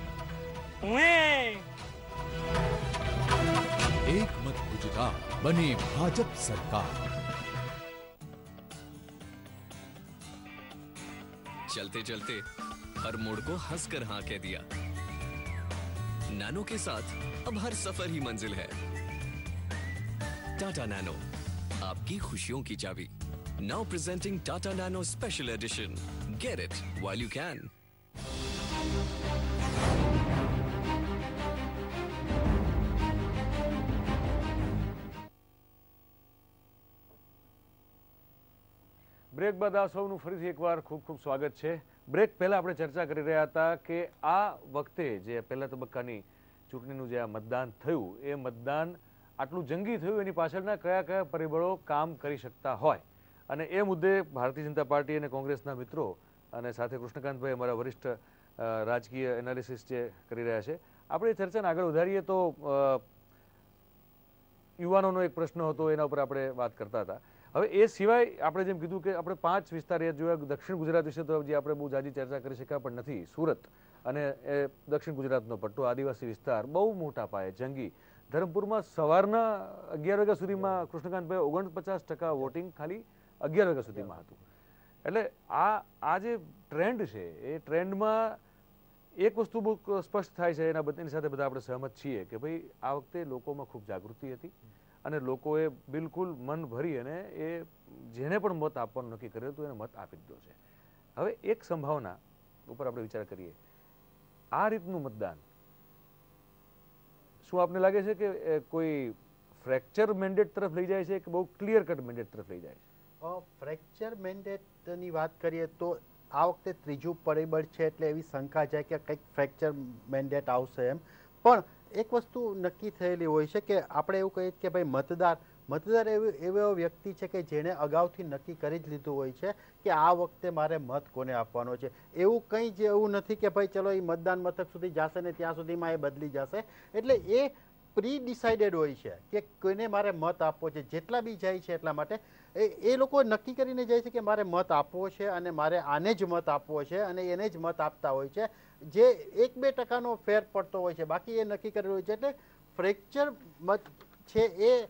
Speaker 18: એક મત ગુજરાત બને ભાજપ સરકાર
Speaker 19: चलते चलते हर मोड़ को हंसकर हाँ कह दिया नैनो के साथ अब हर सफर ही मंजिल है टाटा नैनो आपकी खुशियों की चाबी now presenting Tata Nano special edition get it while you can
Speaker 1: break બાદ આ સૌનું ફરીથી એકવાર ખૂબ ખૂબ સ્વાગત છે. બ્રેક પહેલા આપણે ચર્ચા કરી રહ્યા હતા કે આ વખતે જે પહેલા તબક્કાની ચૂંટણીનું જે આ મતદાન થયું, એ મતદાન આટલું જંગી થયું એની પાછળના કયા કયા પરિબળો કામ કરી શકતા હોય? અને એ મુદ્દે ભારતીય જનતા પાર્ટી અને કોંગ્રેસના મિત્રો અને સાથે કૃષ્ણકાંતભાઈ, અમારા વરિષ્ઠ રાજકીય એનાલિસિસ જે કરી રહ્યા છે. આપણે ચર્ચાને આગળ વધારીએ તો યુવાનોનો એક પ્રશ્ન હતો, એના ઉપર આપણે વાત કરતા હતા. હવે એ સિવાય આપણે જેમ કીધું કે આપણે પાંચ વિસ્તાર જોયા, દક્ષિણ ગુજરાત વિશે તો હજી આપણે બહુ જાજી ચર્ચા કરી શક્યા પણ નથી. સુરત અને એ દક્ષિણ ગુજરાતનો પટ્ટો, આદિવાસી વિસ્તાર, બહુ મોટા પાયે, જંગી. ધરમપુરમાં સવારના અગિયાર વાગ્યા સુધીમાં કૃષ્ણકાંતભાઈ ઓગણપચાસ ટકા વોટિંગ ખાલી અગિયાર વાગ્યા સુધીમાં હતું. એટલે આ આ જે ટ્રેન્ડ છે, એ ટ્રેન્ડમાં એક વસ્તુ બહુ સ્પષ્ટ થાય છે, એના બધાની સાથે બધા આપણે સહમત છીએ કે ભાઈ આ વખતે લોકોમાં ખૂબ જાગૃતિ હતી અને લોકોએ બિલકુલ મન ભરી અને એ જેને પણ મત આપવાનું નક્કી કર્યું હતું એને મત આપી દીધો છે. હવે એક સંભાવના ઉપર આપણે વિચાર કરીએ. આ રીતનું મતદાન શું આપને લાગે છે કે કોઈ ફ્રેક્ચર મેન્ડેટ તરફ લઈ જાય છે કે બહુ ક્લિયર કટ મેન્ડેટ તરફ લઈ જાય છે?
Speaker 2: ફ્રેક્ચર મેન્ડેટની વાત કરીએ તો આ વખતે ત્રીજું પરિબળ છે એટલે એવી શંકા જાય કે કંઈક ફ્રેક્ચર મેન્ડેટ આવશે એમ. પણ એક વસ્તુ નક્કી થયેલી હોય છે કે આપણે એવું કહીએ કે ભાઈ મતદાર મતદાર એવો એવો વ્યક્તિ છે કે જેણે અગાઉથી નક્કી કરી જ લીધું હોય છે કે આ વખતે મારે મત કોને આપવાનો છે. એવું કંઈ જ એવું નથી કે ભાઈ ચલો એ મતદાન મથક સુધી જશે ને ત્યાં સુધીમાં એ બદલી જશે. એટલે એ પ્રી ડિસાઇડેડ હોય છે કે કોઈને મારે મત આપવો છે. જેટલા બી જાય છે એટલા માટે એ લોકો નક્કી કરીને જાય છે કે મારે મત આપવો છે અને મારે આને જ મત આપવો છે અને એને જ મત આપતા હોય છે. જે એક બે ટકાનો ફેર પડતો હોય છે, બાકી એ નક્કી કરેલું હોય છે એટલે ફ્રેક્ચર મત છે એ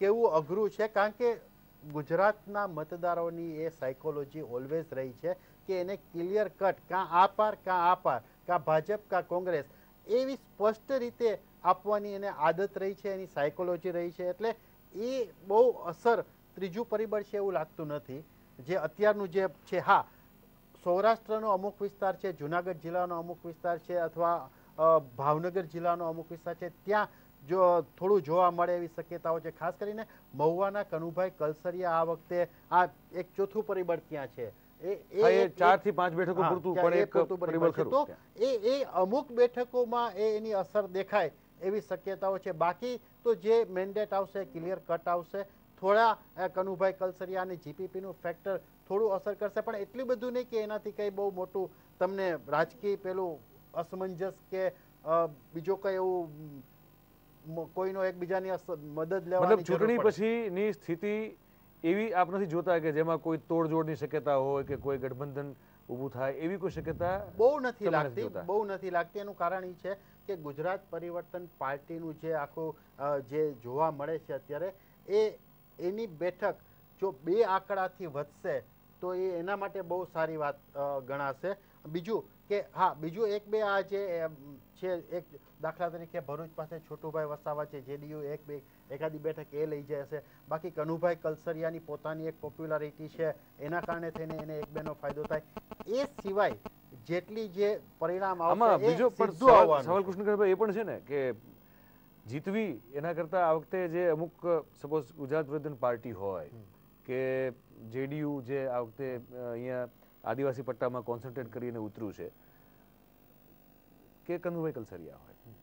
Speaker 2: કેવું અઘરું છે, કારણ કે ગુજરાતના મતદારોની એ સાયકોલોજી ઓલવેઝ રહી છે કે એને ક્લિયર કટ કાં આ પાર, કાં આ પાર, કાં ભાજપ, કાં કોંગ્રેસ, એવી સ્પષ્ટ રીતે આપવાની એને આદત રહી છે, એની સાયકોલોજી રહી છે. એટલે એ બહુ અસર ત્રીજું પરિબળ છે એવું લાગતું નથી. જે અત્યારનું જે છે હા સૌરાષ્ટ્રનો અમુક વિસ્તાર છે જુનાગઢ જિલ્લાનો અમુક વિસ્તાર છે અથવા ભાવનગર જિલ્લાનો અમુક વિસ્તાર છે ત્યાં જો થોડું જોવા મળે એવી શક્યતાઓ છે. ખાસ કરીને મહુવાના કનુભાઈ કલસરિયા આ વખતે આ એક ચોથું પરિબળ ત્યાં છે. એ-
Speaker 1: ચારથી પાંચ બેઠકો પૂરતું પણ
Speaker 2: એ
Speaker 1: એક પરિબળ ખરું
Speaker 2: તો એ એ અમુક બેઠકોમાં એ એની અસર દેખાય એવી શક્યતાઓ છે. બાકી તો જે મેન્ડેટ આવશે ક્લિયર કટ આવશે થોડા કનુભાઈ કલસરિયા અને જીપીપીનું ફેક્ટર થોડું અસર કરશે પણ એટલું બધું નહીં કે એનાથી કંઈ બહુ મોટું તમને રાજકીય પેલું અસમંજસ કે બીજો કઈ એવું કોઈનો એકબીજાની મદદ લેવા
Speaker 1: મતલબ ચૂંટણી પછીની સ્થિતિ એવી આપ નથી જોતા કે જેમાં કોઈ તોડજોડની શક્યતા હોય કે કોઈ ગઠબંધન ઊભું થાય એવી કોઈ શક્યતા
Speaker 2: બહુ નથી લાગતી બહુ નથી લાગતી. એનું કારણ એ છે કે ગુજરાત પરિવર્તન પાર્ટીનું જે આખું જે જોવા મળે છે અત્યારે એ એની બેઠક જો બે આંકડાથી વધશે તો એ એના માટે બહુ સારી વાત ગણાશે. બીજું કે હા બીજું એક બે આ જે છે એક દાખલા તરીકે ભરૂચ પાસે છોટુભાઈ વસાવા છે જેડીયુ એક બે એકાદી બેઠક એ લઈ જશે. બાકી કનુભાઈ કલસરિયાની પોતાની એક પોપ્યુલારિટી છે એના કારણે થઈને એને એક બેનો ફાયદો થાય. એ સિવાય જેટલી જે પરિણામ આવશે એ
Speaker 1: બીજો
Speaker 2: સીધું આવવાનું.
Speaker 1: સવાલ કૃષ્ણકાંતભાઈ એ પણ છે ને કે જીતવી એના કરતા આ વખતે જે અમુક સપોઝ ગુજરાત વિરોધન પાર્ટી હોય કે જેડીયુ જે આ વખતે અહીંયા આદિવાસી પટ્ટામાં કોન્સન્ટ્રેટ કરીને ઉતર્યું છે કે કનુભાઈ કલસરિયા હોય.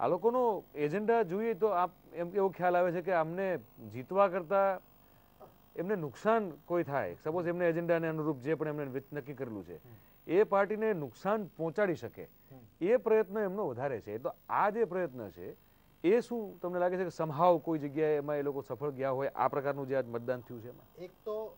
Speaker 1: આ લોકોનો એજન્ડા જોઈએ તો આપ એમ એવો ખ્યાલ આવે છે કે આમને જીતવા કરતા એમને નુકસાન કોઈ થાય. સપોઝ એમને એજન્ડાને અનુરૂપ જે પણ એમણે નક્કી કરેલું છે એ પાર્ટીને નુકસાન પહોંચાડી શકે. એ પ્રયત્ન એમનો વધારે છે. તો આ જે પ્રયત્ન છે એ શું તમને લાગે છે કે સમહાવ કોઈ જગ્યાએ એમાં એ લોકો સફળ ગયા હોય? આ પ્રકારનું જે આજ મતદાન થયું છે એમાં.
Speaker 2: એક તો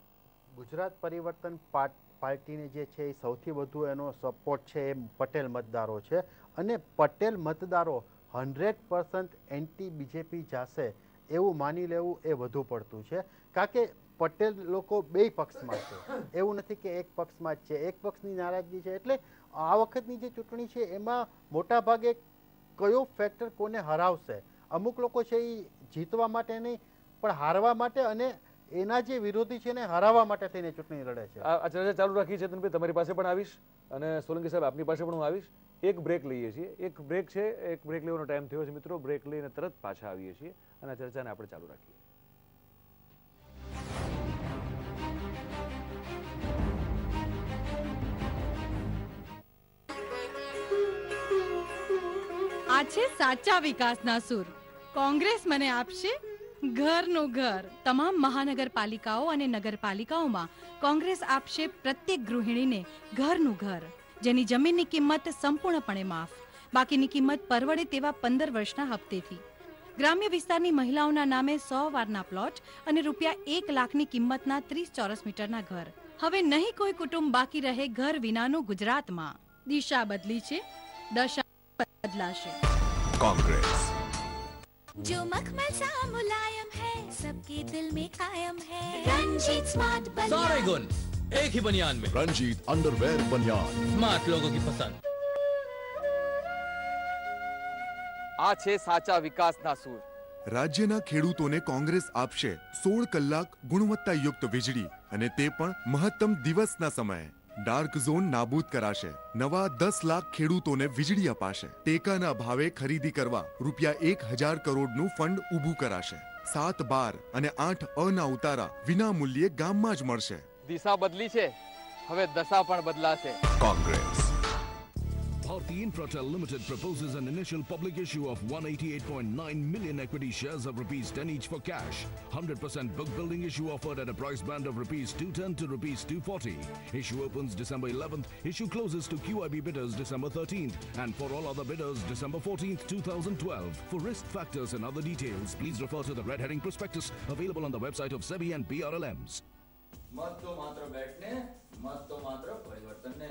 Speaker 2: ગુજરાત પરિવર્તન પાર્ટ- પાર્ટીને જે છે એ સૌથી વધુ એનો સપોર્ટ છે એ પટેલ મતદારો છે. અને પટેલ મતદારો હંડ્રેડ પર્સન્ટ એન્ટી બીજેપી જાશે એવું માની લેવું એ વધુ પડતું છે. કારણ કે પટેલ લોકો બે પક્ષમાં છે. એવું નથી કે એક પક્ષમાં જ છે. એક પક્ષની નારાજગી છે. એટલે આ વખતની જે ચૂંટણી છે એમાં મોટા ભાગે કયો ફેક્ટર કોને હરાવશે? અમુક લોકો છે એ જીતવા માટે નહીં, પણ હારવા માટે અને એના જે વિરોધી છે એને હરાવવા માટે થઈને ચૂંટણી લડે છે.
Speaker 1: આ ચર્ચા ચાલુ રાખી છે તનભાઈ તમારી પાસે પણ આવીશ અને સોલંકી સાહેબ, આપની પાસે પણ હું આવીશ. એક બ્રેક લઈએ છીએ, એક બ્રેક છે, એક બ્રેક લેવાનો ટાઈમ થયો છે મિત્રો બ્રેક લઈને તરત પાછા આવીએ છીએ અને આ ચર્ચાને આપણે ચાલુ રાખીએ.
Speaker 20: આ છે સાચા વિકાસના સુર. કોંગ્રેસ મને આપશે ઘરનું ઘર. તમામ મહાનગરપાલિકાઓ અને નગરપાલિકાઓમાં કોંગ્રેસ આપશે પ્રત્યેક ગૃહિણીને ઘરનું ઘર, જેની જમીનની કિંમત સંપૂર્ણપણે માફ. બાકીની કિંમત પરવડે તેવા પંદર વર્ષના હપ્તેથી. ગ્રામ્ય વિસ્તારની મહિલાઓના નામે સો વારના પ્લોટ અને રૂપિયા એક લાખની કિંમતના ત્રીસ ચોરસ મીટરના ઘર. હવે નહીં કોઈ કુટુંબ બાકી રહે ઘર વિનાનું ગુજરાતમાં. દિશા બદલી છે. દશા બદલાશે
Speaker 21: कांग्रेस
Speaker 9: जो मखमल सा मुलायम है सबके दिल में कायम है रंजीत स्मार्ट
Speaker 18: सारे
Speaker 9: बनियान
Speaker 18: गुण एक ही बनियान में
Speaker 21: रंजीत अंडरवेयर बनियान
Speaker 18: स्मार्ट लोगों की पसंद
Speaker 22: આ છે સાચા વિકાસના સૂર
Speaker 23: રાજ્યના ખેડૂતોને કોંગ્રેસ આપશે સોળ કલાક ગુણવત્તાયુક્ત વીજળી અને તે પણ મહત્તમ દિવસના સમયે ડાર્ક ઝોન નાબૂદ કરાશે. નવા દસ લાખ ખેડૂતોને વીજળી અપાશે. ટેકાના ભાવે ખરીદી કરવા રૂપિયા એક હજાર કરોડનું ફંડ ઊભું કરાશે. સાત બાર અને આઠ અના ઉતારા વિના મૂલ્યે ગામમાં જ મળશે.
Speaker 22: દિશા બદલી છે. હવે દશા પણ બદલાશે.
Speaker 21: Congress.
Speaker 10: Bharti Infratel Limited proposes an initial public issue of 188.9 million equity shares of rupees 10 each for cash. 100% book building issue offered at a price band of rupees 210 to rupees 240. Issue opens December 11th. Issue closes to QIB bidders December 13th. And for all other bidders, December 14th, 2012. For risk factors and other details, please refer to the red herring prospectus available on the website of SEBI and BRLMs.
Speaker 24: મત તો માત્ર બેટને મત તો માત્ર પરિવર્તનને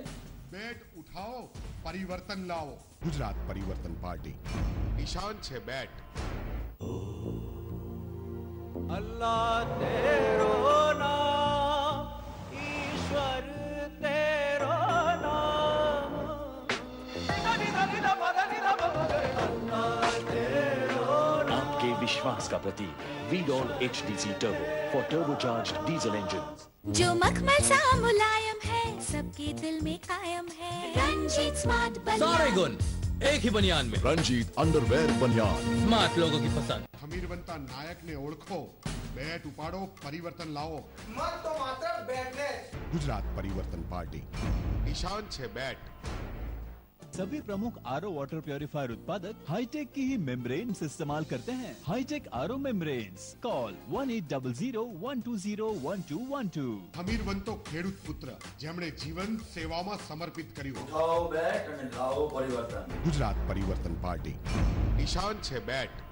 Speaker 13: बेट उठाओ परिवर्तन लाओ। गुजरात परिवर्तन पार्टी। ईशान छे बैट।
Speaker 25: अल्लाह तेरो ईश्वर तेरो
Speaker 15: आपके विश्वास का प्रतीक we doll H D C turbo for turbocharge diesel engine
Speaker 9: जो मखमल सा मुलायम है सबके दिल में कायम है रंजीत स्मार्ट
Speaker 18: सारे
Speaker 9: बनियान
Speaker 18: गुण एक ही बनियान में
Speaker 21: रंजीत अंडरवेयर बनियान
Speaker 18: स्मार्ट लोगों की पसंद
Speaker 13: ખમીર બનતા નાયકને ઓળખો બેટ ઉપાડો પરિવર્તન લાવો
Speaker 25: મત તો માત્ર બેટને
Speaker 13: ગુજરાત પરિવર્તન પાર્ટી નિશાન છે બેટ
Speaker 17: सभी प्रमुख आर वाटर प्योरीफायर उत्पादक हाईटेक की ही मेम्ब्रेन इस्तेमाल करते हैं hitech R O membrane call one eight double zero one two zero one two one two
Speaker 13: ખમીર બનતો ખેડૂત પુત્ર જેમણે જીવન સેવામાં સમર્પિત કર્યું
Speaker 25: ઉઠાવો બેટ અને લાવો પરિવર્તન
Speaker 13: ગુજરાત પરિવર્તન પાર્ટી નિશાન છે બેટ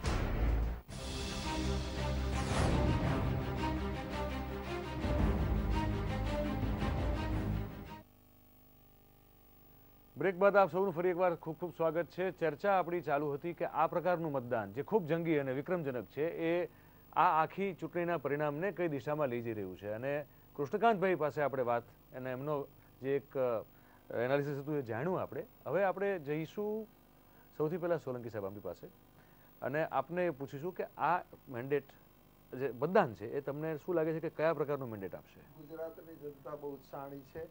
Speaker 1: બ્રેક બાદ આપ સૌનું ફરી એકવાર ખૂબ ખૂબ સ્વાગત છે. ચર્ચા આપણી ચાલુ હતી કે આ પ્રકારનું મતદાન જે ખૂબ જંગી અને વિક્રમજનક છે, એ આ આખી ચૂંટણીના પરિણામને કઈ દિશામાં લઈ જઈ રહ્યું છે? અને કૃષ્ણકાંતભાઈ પાસે આપણે વાત, અને એમનો જે એક એનાલિસિસ હતું એ જાણ્યું આપણે. હવે આપણે જઈશું, સૌથી પહેલાં સોલંકી સાહેબ આપણી પાસે. અને આપને પૂછીશું કે આ મેન્ડેટ જે મતદાન છે, એ તમને શું લાગે છે કે કયા પ્રકારનું મેન્ડેટ આપશે?
Speaker 4: ગુજરાતની જનતા બહુ ઉત્સાહી છે.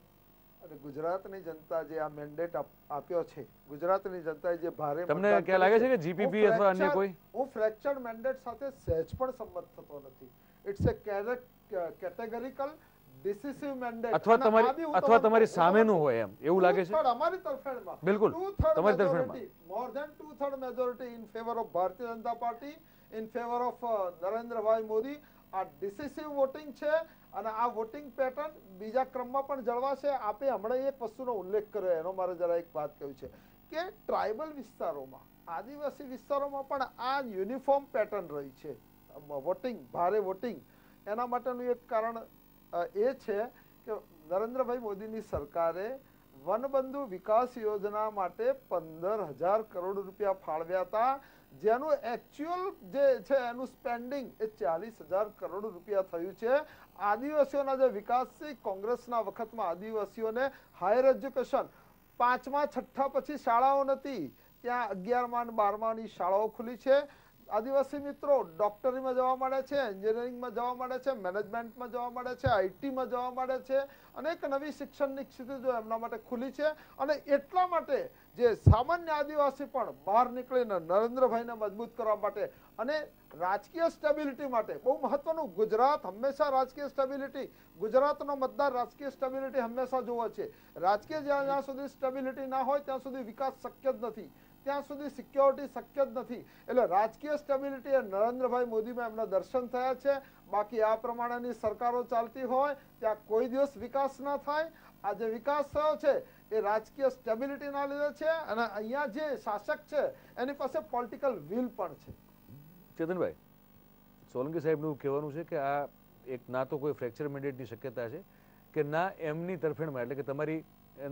Speaker 4: અને ગુજરાતની જનતા જે આ મેન્ડેટ આપ્યો છે ગુજરાતની જનતાએ જે ભારે
Speaker 1: તમને કે લાગે છે કે જીપીપી અથવા અન્ય કોઈ?
Speaker 4: હું ફ્રેક્ચર મેન્ડેટ સાથે સહેજ પણ સંમત થતો નથી. ઇટ્સ અ કેટેગરીકલ ડિસિસિવ મેન્ડેટ
Speaker 1: અથવા તમારી અથવા તમારી સામેનું હોય એમ એવું લાગે છે?
Speaker 4: અમારી તરફેણમાં.
Speaker 1: બિલકુલ તમારી તરફેણમાં.
Speaker 4: More than 2/3 majority in favour of Bharatiya Janata Party in favour uh, Narendrabhai Modi આ ડિસિસિવ વોટિંગ છે અને આ વોટિંગ પેટર્ન બીજા ક્રમમાં પણ જળવાશે. આપે હમણાં એક વસ્તુનો ઉલ્લેખ કર્યો, એનો મારે જરા એક વાત કહ્યું છે કે ટ્રાઇબલ વિસ્તારોમાં, આદિવાસી વિસ્તારોમાં પણ આ યુનિફોર્મ પેટર્ન રહી છે. વોટિંગ ભારે વોટિંગ એના માટેનું એક કારણ એ છે કે નરેન્દ્રભાઈ મોદીની સરકારે વનબંધુ વિકાસ યોજના માટે પંદર હજાર કરોડ રૂપિયા ફાળવ્યા હતા. જેનું એકચ્યુઅલ જે છે એનું સ્પેન્ડિંગ એ ચાલીસ હજાર કરોડ રૂપિયા થયું છે. આદિવાસીઓના જે વિકાસ છે, કોંગ્રેસના વખતમાં આદિવાસીઓને હાયર એજ્યુકેશન પાંચમા, છઠ્ઠા પછી શાળાઓ નથી. ત્યાં અગિયારમાં અને બારમાની શાળાઓ ખુલી છે. આદિવાસી મિત્રો ડોક્ટરીમાં જવા માંડે છે એન્જિનિયરિંગમાં જવા માંડે છે મેનેજમેન્ટમાં જવા માંડે છે આઈટીમાં જવા માંડે છે. અનેક નવી શિક્ષણની ક્ષિતિજો એમના માટે ખુલી છે. અને એટલા માટે જે સામાન્ય આદિવાસી પણ બહાર નીકળીને નરેન્દ્રભાઈને મજબૂત કરવા માટે અને રાજકીય સ્ટેબિલિટી માટે બહુ મહત્વનું ગુજરાત હંમેશા રાજકીય સ્ટેબિલિટી, ગુજરાતનો મતદાર રાજકીય સ્ટેબિલિટી હંમેશા જોવે છે. રાજકીય જ્યાં જ્યાં સુધી સ્ટેબિલિટી ના હોય ત્યાં સુધી વિકાસ શક્ય જ નથી. ત્યાં સુધી સિક્યોરિટી શક્ય જ નથી. એટલે રાજકીય સ્ટેબિલિટી એ નરેન્દ્રભાઈ મોદીમાં એમના દર્શન થયા છે. બાકી આ પ્રમાણેની સરકારો ચાલતી હોય, ત્યાં કોઈ દિવસ વિકાસ ના થાય. આ જે વિકાસ થયો છે એ રાજકીય સ્ટેબિલિટીના લીધે છે અને અહીંયા જે શાસક છે એની પાસે પોલિટિકલ વિલ પણ છે.
Speaker 1: ચેતનભાઈ સોલંકી સાહેબનું કહેવાનું છે કે આ એક ના તો કોઈ ફ્રેક્ચર મેન્ડેટની શક્યતા છે કે ના એમની તરફેણમાં એટલે કે તમારી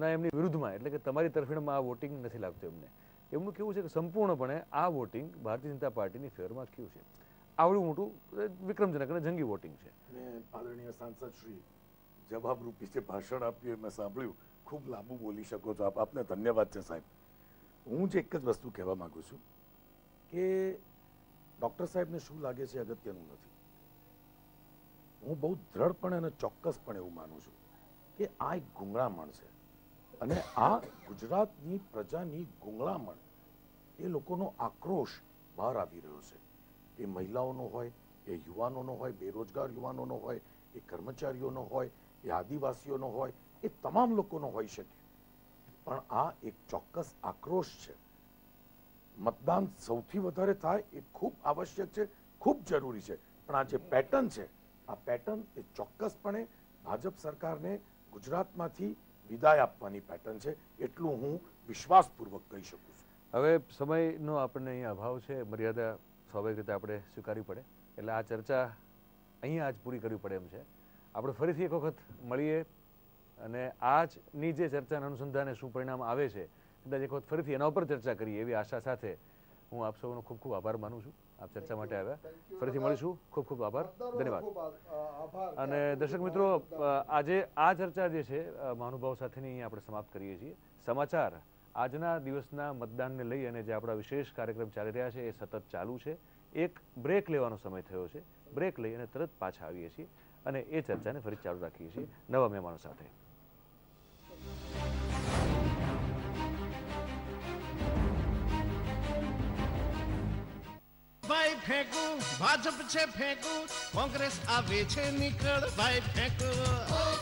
Speaker 1: ના એમની વિરુદ્ધમાં એટલે કે તમારી તરફેણમાં આ વોટિંગ નથી લાગતું એમને. એમનું કેવું છે કે સંપૂર્ણપણે આ વોટિંગ ભારતીય જનતા પાર્ટીની ફેવરમાં થયું છે. આવડું મોટું વિક્રમજનક અને જંગી વોટિંગ છે.
Speaker 3: આદરણીય સાંસદ શ્રી જવાબરૂપી જે ભાષણ આપ્યું એ મેં સાંભળ્યું. ખૂબ લાંબુ બોલી શકો છો. આપ આપને ધન્યવાદ છે સાહેબ. હું જ એક જ વસ્તુ કહેવા માગું છું કે ડૉક્ટર સાહેબને શું લાગે છે અગત્યનું નથી? હું બહુ દ્રઢપણે અને ચોક્કસપણે એવું માનું છું કે આ એક ગુંગળામણ છે અને આ ગુજરાતની પ્રજાની ગુંગળામણ, એ લોકોનો આક્રોશ બહાર આવી રહ્યો છે. એ મહિલાઓનો હોય, એ યુવાનોનો હોય, બેરોજગાર યુવાનોનો હોય, એ કર્મચારીઓનો હોય, એ આદિવાસીઓનો હોય એ તમામ લોકોનો હોઈ શકે પણ આ એક ચોક્કસ આક્રોશ છે. મતદાન સૌથી વધારે થાય એ ખૂબ આવશ્યક છે, ખૂબ જરૂરી છે. પણ આ જે પેટર્ન છે, આ પેટર્ન એ ચોક્કસપણે ભાજપ સરકારને ગુજરાતમાંથી વિદાય આપવાની પેટર્ન છે. એટલું હું વિશ્વાસપૂર્વક કહી શકું છું.
Speaker 1: હવે સમયનો આપણને અહીંયા અભાવ છે, મર્યાદા સ્વાભાવિક રીતે આપણે સ્વીકારવી પડે. એટલે આ ચર્ચા અહીંયા આજ પૂરી કરવી પડે એમ છે. આપણે ફરીથી એક વખત મળીએ. અને આજની જે ચર્ચાના અનુસંધાને શું પરિણામ આવે છે કદાચ એક વખત ફરીથી એના ઉપર ચર્ચા કરીએ એવી આશા સાથે હું આપ સૌનો ખૂબ ખૂબ આભાર માનું છું. આપ ચર્ચા માટે આવ્યા. ફરીથી મળીશું. ખૂબ ખૂબ આભાર. ધન્યવાદ. અને દર્શક મિત્રો આજે આ ચર્ચા જે છે મહાનુભાવ સાથેની અહીંયા આપણે સમાપ્ત કરીએ છીએ. સમાચાર આજના દિવસના મતદાનને લઈ અને જે આપણા વિશેષ કાર્યક્રમ ચાલી રહ્યા છે એ સતત ચાલુ છે. એક બ્રેક લેવાનો સમય થયો છે. બ્રેક લઈ અને તરત પાછા આવીએ છીએ અને એ ચર્ચાને ફરી ચાલુ રાખીએ છીએ નવા મહેમાનો સાથે.
Speaker 26: ભાઈ ફેંકું ભાજપ છે ફેંકું કોંગ્રેસ આવે છે નીકળ ભાઈ ફેંકું.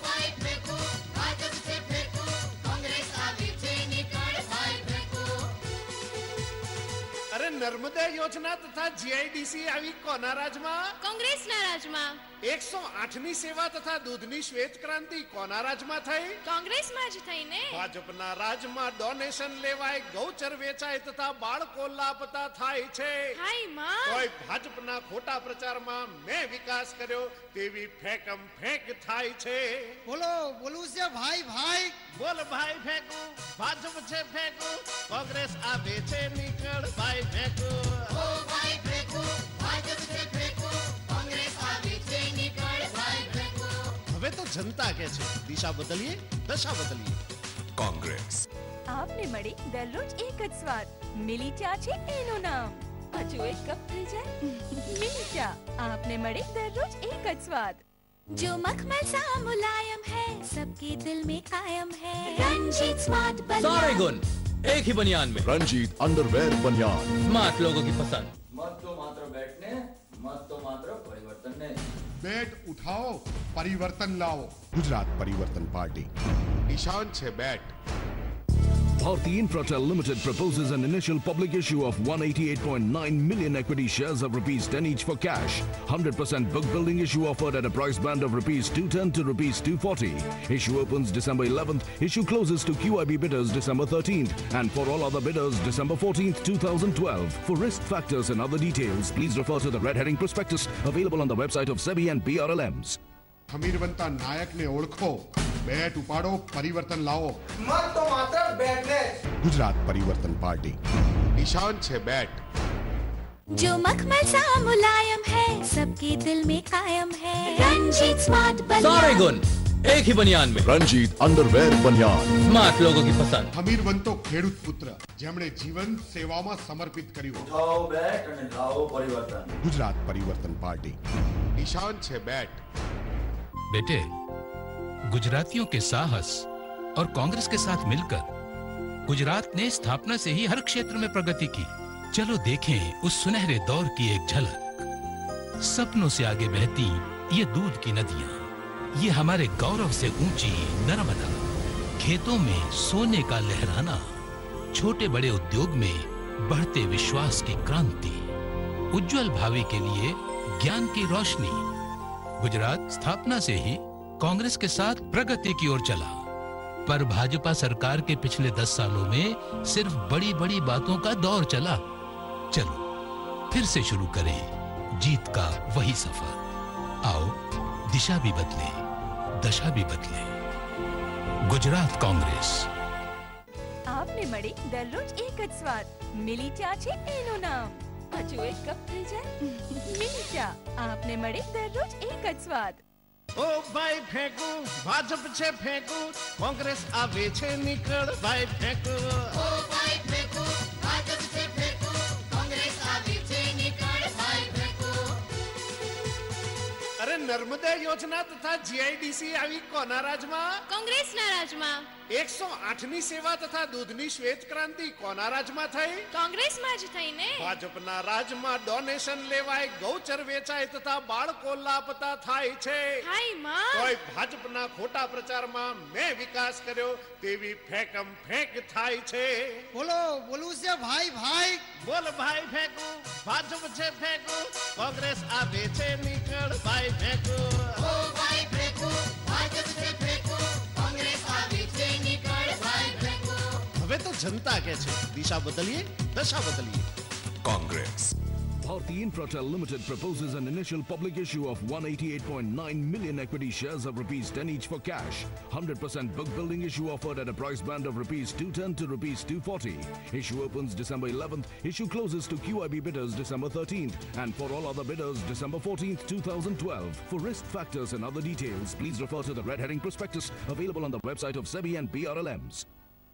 Speaker 26: નર્મદા યોજના તથા જીઆઈડીસી આવી કોના રાજમાં?
Speaker 27: કોંગ્રેસના રાજમાં.
Speaker 26: એકસો આઠની સેવા તથા દૂધની શ્વેત ક્રાંતિ કોના રાજમાં થઈ?
Speaker 27: કોંગ્રેસમાં જ થઈને.
Speaker 26: ભાજપના રાજમાં ડોનેશન લેવાય ગૌચર વેચાય તથા બાળકો લાપતા થાય છે.
Speaker 27: હાયમાં.
Speaker 26: તોય ભાજપના ખોટા પ્રચારમાં મેં વિકાસ કર્યો તેવી ફેકમ ફેંક થાય છે. બોલો બોલું છે ભાઈ ભાઈ. બોલ ભાઈ ફેંકું ભાજપ છે ફેંકું કોંગ્રેસ આવે છે નીકળ ભાઈ ફેંકું હવે તો જનતા કે છે દિશા બદલીએ દશા બદલીએ.
Speaker 18: કોંગ્રેસ.
Speaker 9: આપને મળી દરરોજ એક જ સ્વાદ મિલી ચા છે એનું નામ. હજુ એક કપ થઈ જાય. મિલી ચા. આપને મળી દરરોજ એક જ સ્વાદ.
Speaker 28: जो मखमल सा मुलायम है सबके दिल में कायम है। रंजीत स्मार्ट बनियान।
Speaker 18: सारे गुण एक ही बनियान में। रंजीत अंडरवेयर बनियान। स्मार्ट लोगों की पसंद।
Speaker 25: मत तो मात्र बैठने मत तो मात्र परिवर्तन ने
Speaker 13: बैट उठाओ परिवर्तन लाओ। गुजरात परिवर्तन पार्टी। निशान छे bat
Speaker 10: Bharti Infratel Limited proposes an initial public issue of 188.9 million equity shares of rupees 10 each for cash. 100% book building issue offered at a price band of rupees 210 to rupees 240. Issue opens December 11th. Issue closes to QIB bidders December 13th. And for all other bidders, December 14th, 2012. For risk factors and other details, please refer to the red herring prospectus available on the website of SEBI and BRLMs.
Speaker 13: ખમીરવંતા નાયકને ઓળખો બેટ ઉપાડો પરિવર્તન લાવો
Speaker 25: મત તો માત્ર બેટને
Speaker 13: ગુજરાત પરિવર્તન party નિશાન છે બેટ
Speaker 28: जो मखमल सा मुलायम है सबके दिल में कायम है रंजीत स्मार्ट
Speaker 21: सारे
Speaker 28: बनियान
Speaker 21: गुण एक ही बनियान में
Speaker 23: रंजीत अंडरवेयर बनियान
Speaker 21: स्मार्ट लोगों की पसंद
Speaker 13: ખમીરવંતો ખેડૂત પુત્ર જેમણે જીવન સેવામાં સમર્પિત કર્યું
Speaker 25: ઉઠાવો બેટ અને લાવો પરિવર્તન
Speaker 13: ગુજરાત પરિવર્તન પાર્ટી નિશાન છે બેટ
Speaker 29: बेटे गुजरातियों के साहस और कांग्रेस के साथ मिलकर गुजरात ने स्थापना से ही हर क्षेत्र में प्रगति की। चलो देखें उस सुनहरे दौर की एक झलक। सपनों से आगे बहती ये दूध की नदियाँ, ये हमारे गौरव से ऊँची नर्मदा, खेतों में सोने का लहराना, छोटे बड़े उद्योग में बढ़ते विश्वास की क्रांति, उज्जवल भावी के लिए ज्ञान की रोशनी। गुजरात स्थापना से ही कांग्रेस के साथ प्रगति की ओर चला पर भाजपा सरकार के पिछले दस सालों में सिर्फ बड़ी बड़ी बातों का दौर चला चलो फिर से शुरू करें जीत का वही सफर आओ दिशा भी बदले दशा भी बदले गुजरात कांग्रेस
Speaker 9: આપને મળી દરરોજ એક જ સ્વાદ મિલી ચા છે એનું નામ હજુ એક કપ થઈ જાય મિલી ચા આપને મળે દરરોજ એક જ સ્વાદ
Speaker 26: ઓ ભાઈ ફેંકું ભાજપ છે ફેંકું કોંગ્રેસ આવે છે નીકળ ભાઈ ફેંકું. ઓ ભાઈ ફેંકું ભાજપ છે ફેંકું કોંગ્રેસ આવે છે નીકળ ભાઈ ફેંકું. અરે નર્મદા યોજના તથા જીઆઈડીસી આવી કોના રાજમાં?
Speaker 27: કોંગ્રેસના રાજમાં.
Speaker 26: એકસો આઠની સેવા તથા દૂધની શ્વેત ક્રાંતિ કોના રાજમાં થઈ?
Speaker 27: કોંગ્રેસમાં જ થઈ ને
Speaker 26: ભાજપના રાજમાં ડોનેશન લેવાય ગૌચર વેચાય તથા બાળકો લાપતા થાય છે.
Speaker 27: હાયમાં.
Speaker 26: કોઈ ભાજપના ખોટા પ્રચારમાં મેં વિકાસ કર્યો તેવી ફેકમ ફેંક થાય છે. બોલો બોલું છે ભાઈ ભાઈ? બોલ ભાઈ ફેંકું ભાજપ છે ફેંકું કોંગ્રેસ આવે છે નીકળ ભાઈ ફેંકું. હવે તો જનતા કે છે દિશા બદલીએ દશા બદલીએ
Speaker 10: Congress. Bharti Infratel Limited proposes an initial public issue of 188.9 million equity shares of rupees 10 each for cash. 100% book building issue offered at a price band of rupees 210 to rupees 240. Issue opens December 11th. Issue closes to QIB bidders December 13th. And for all other bidders, December 14th, 2012. For risk factors and other details, please refer to the red herring prospectus available on the website of SEBI and BRLMs.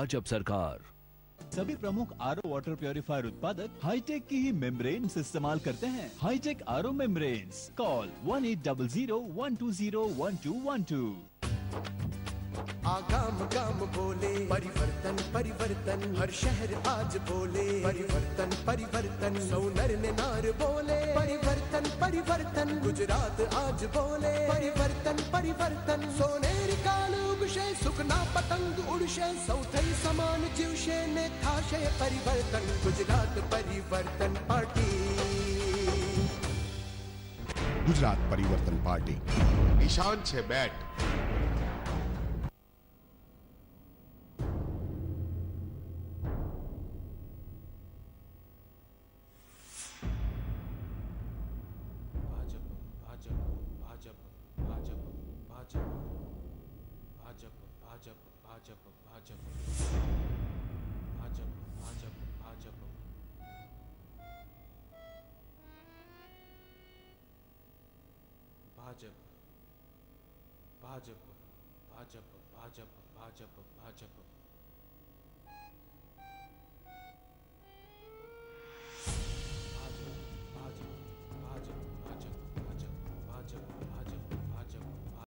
Speaker 18: Bhajap सरकार।
Speaker 17: सभी प्रमुख RO water purifier उत्पादक hi tech की ही membrane इस्तेमाल करते हैं। Hitech R O membrane call one eight double zero one two zero one two one two
Speaker 12: आगाम गाम बोले परिवर्तन परिवर्तन हर शहर आज बोले परिवर्तन परिवर्तन सोनर ने नार बोले परिवर्तन परिवर्तन गुजरात आज बोले परिवर्तन परिवर्तन सोनेरी काल उगशे सुखना पतंग उड़शे सौथई समान जीवशे ने थाशे परिवर्तन गुजरात परिवर्तन पार्टी
Speaker 13: ગુજરાત પરિવર્તન પાર્ટી નિશાન છે બેટ
Speaker 30: watching.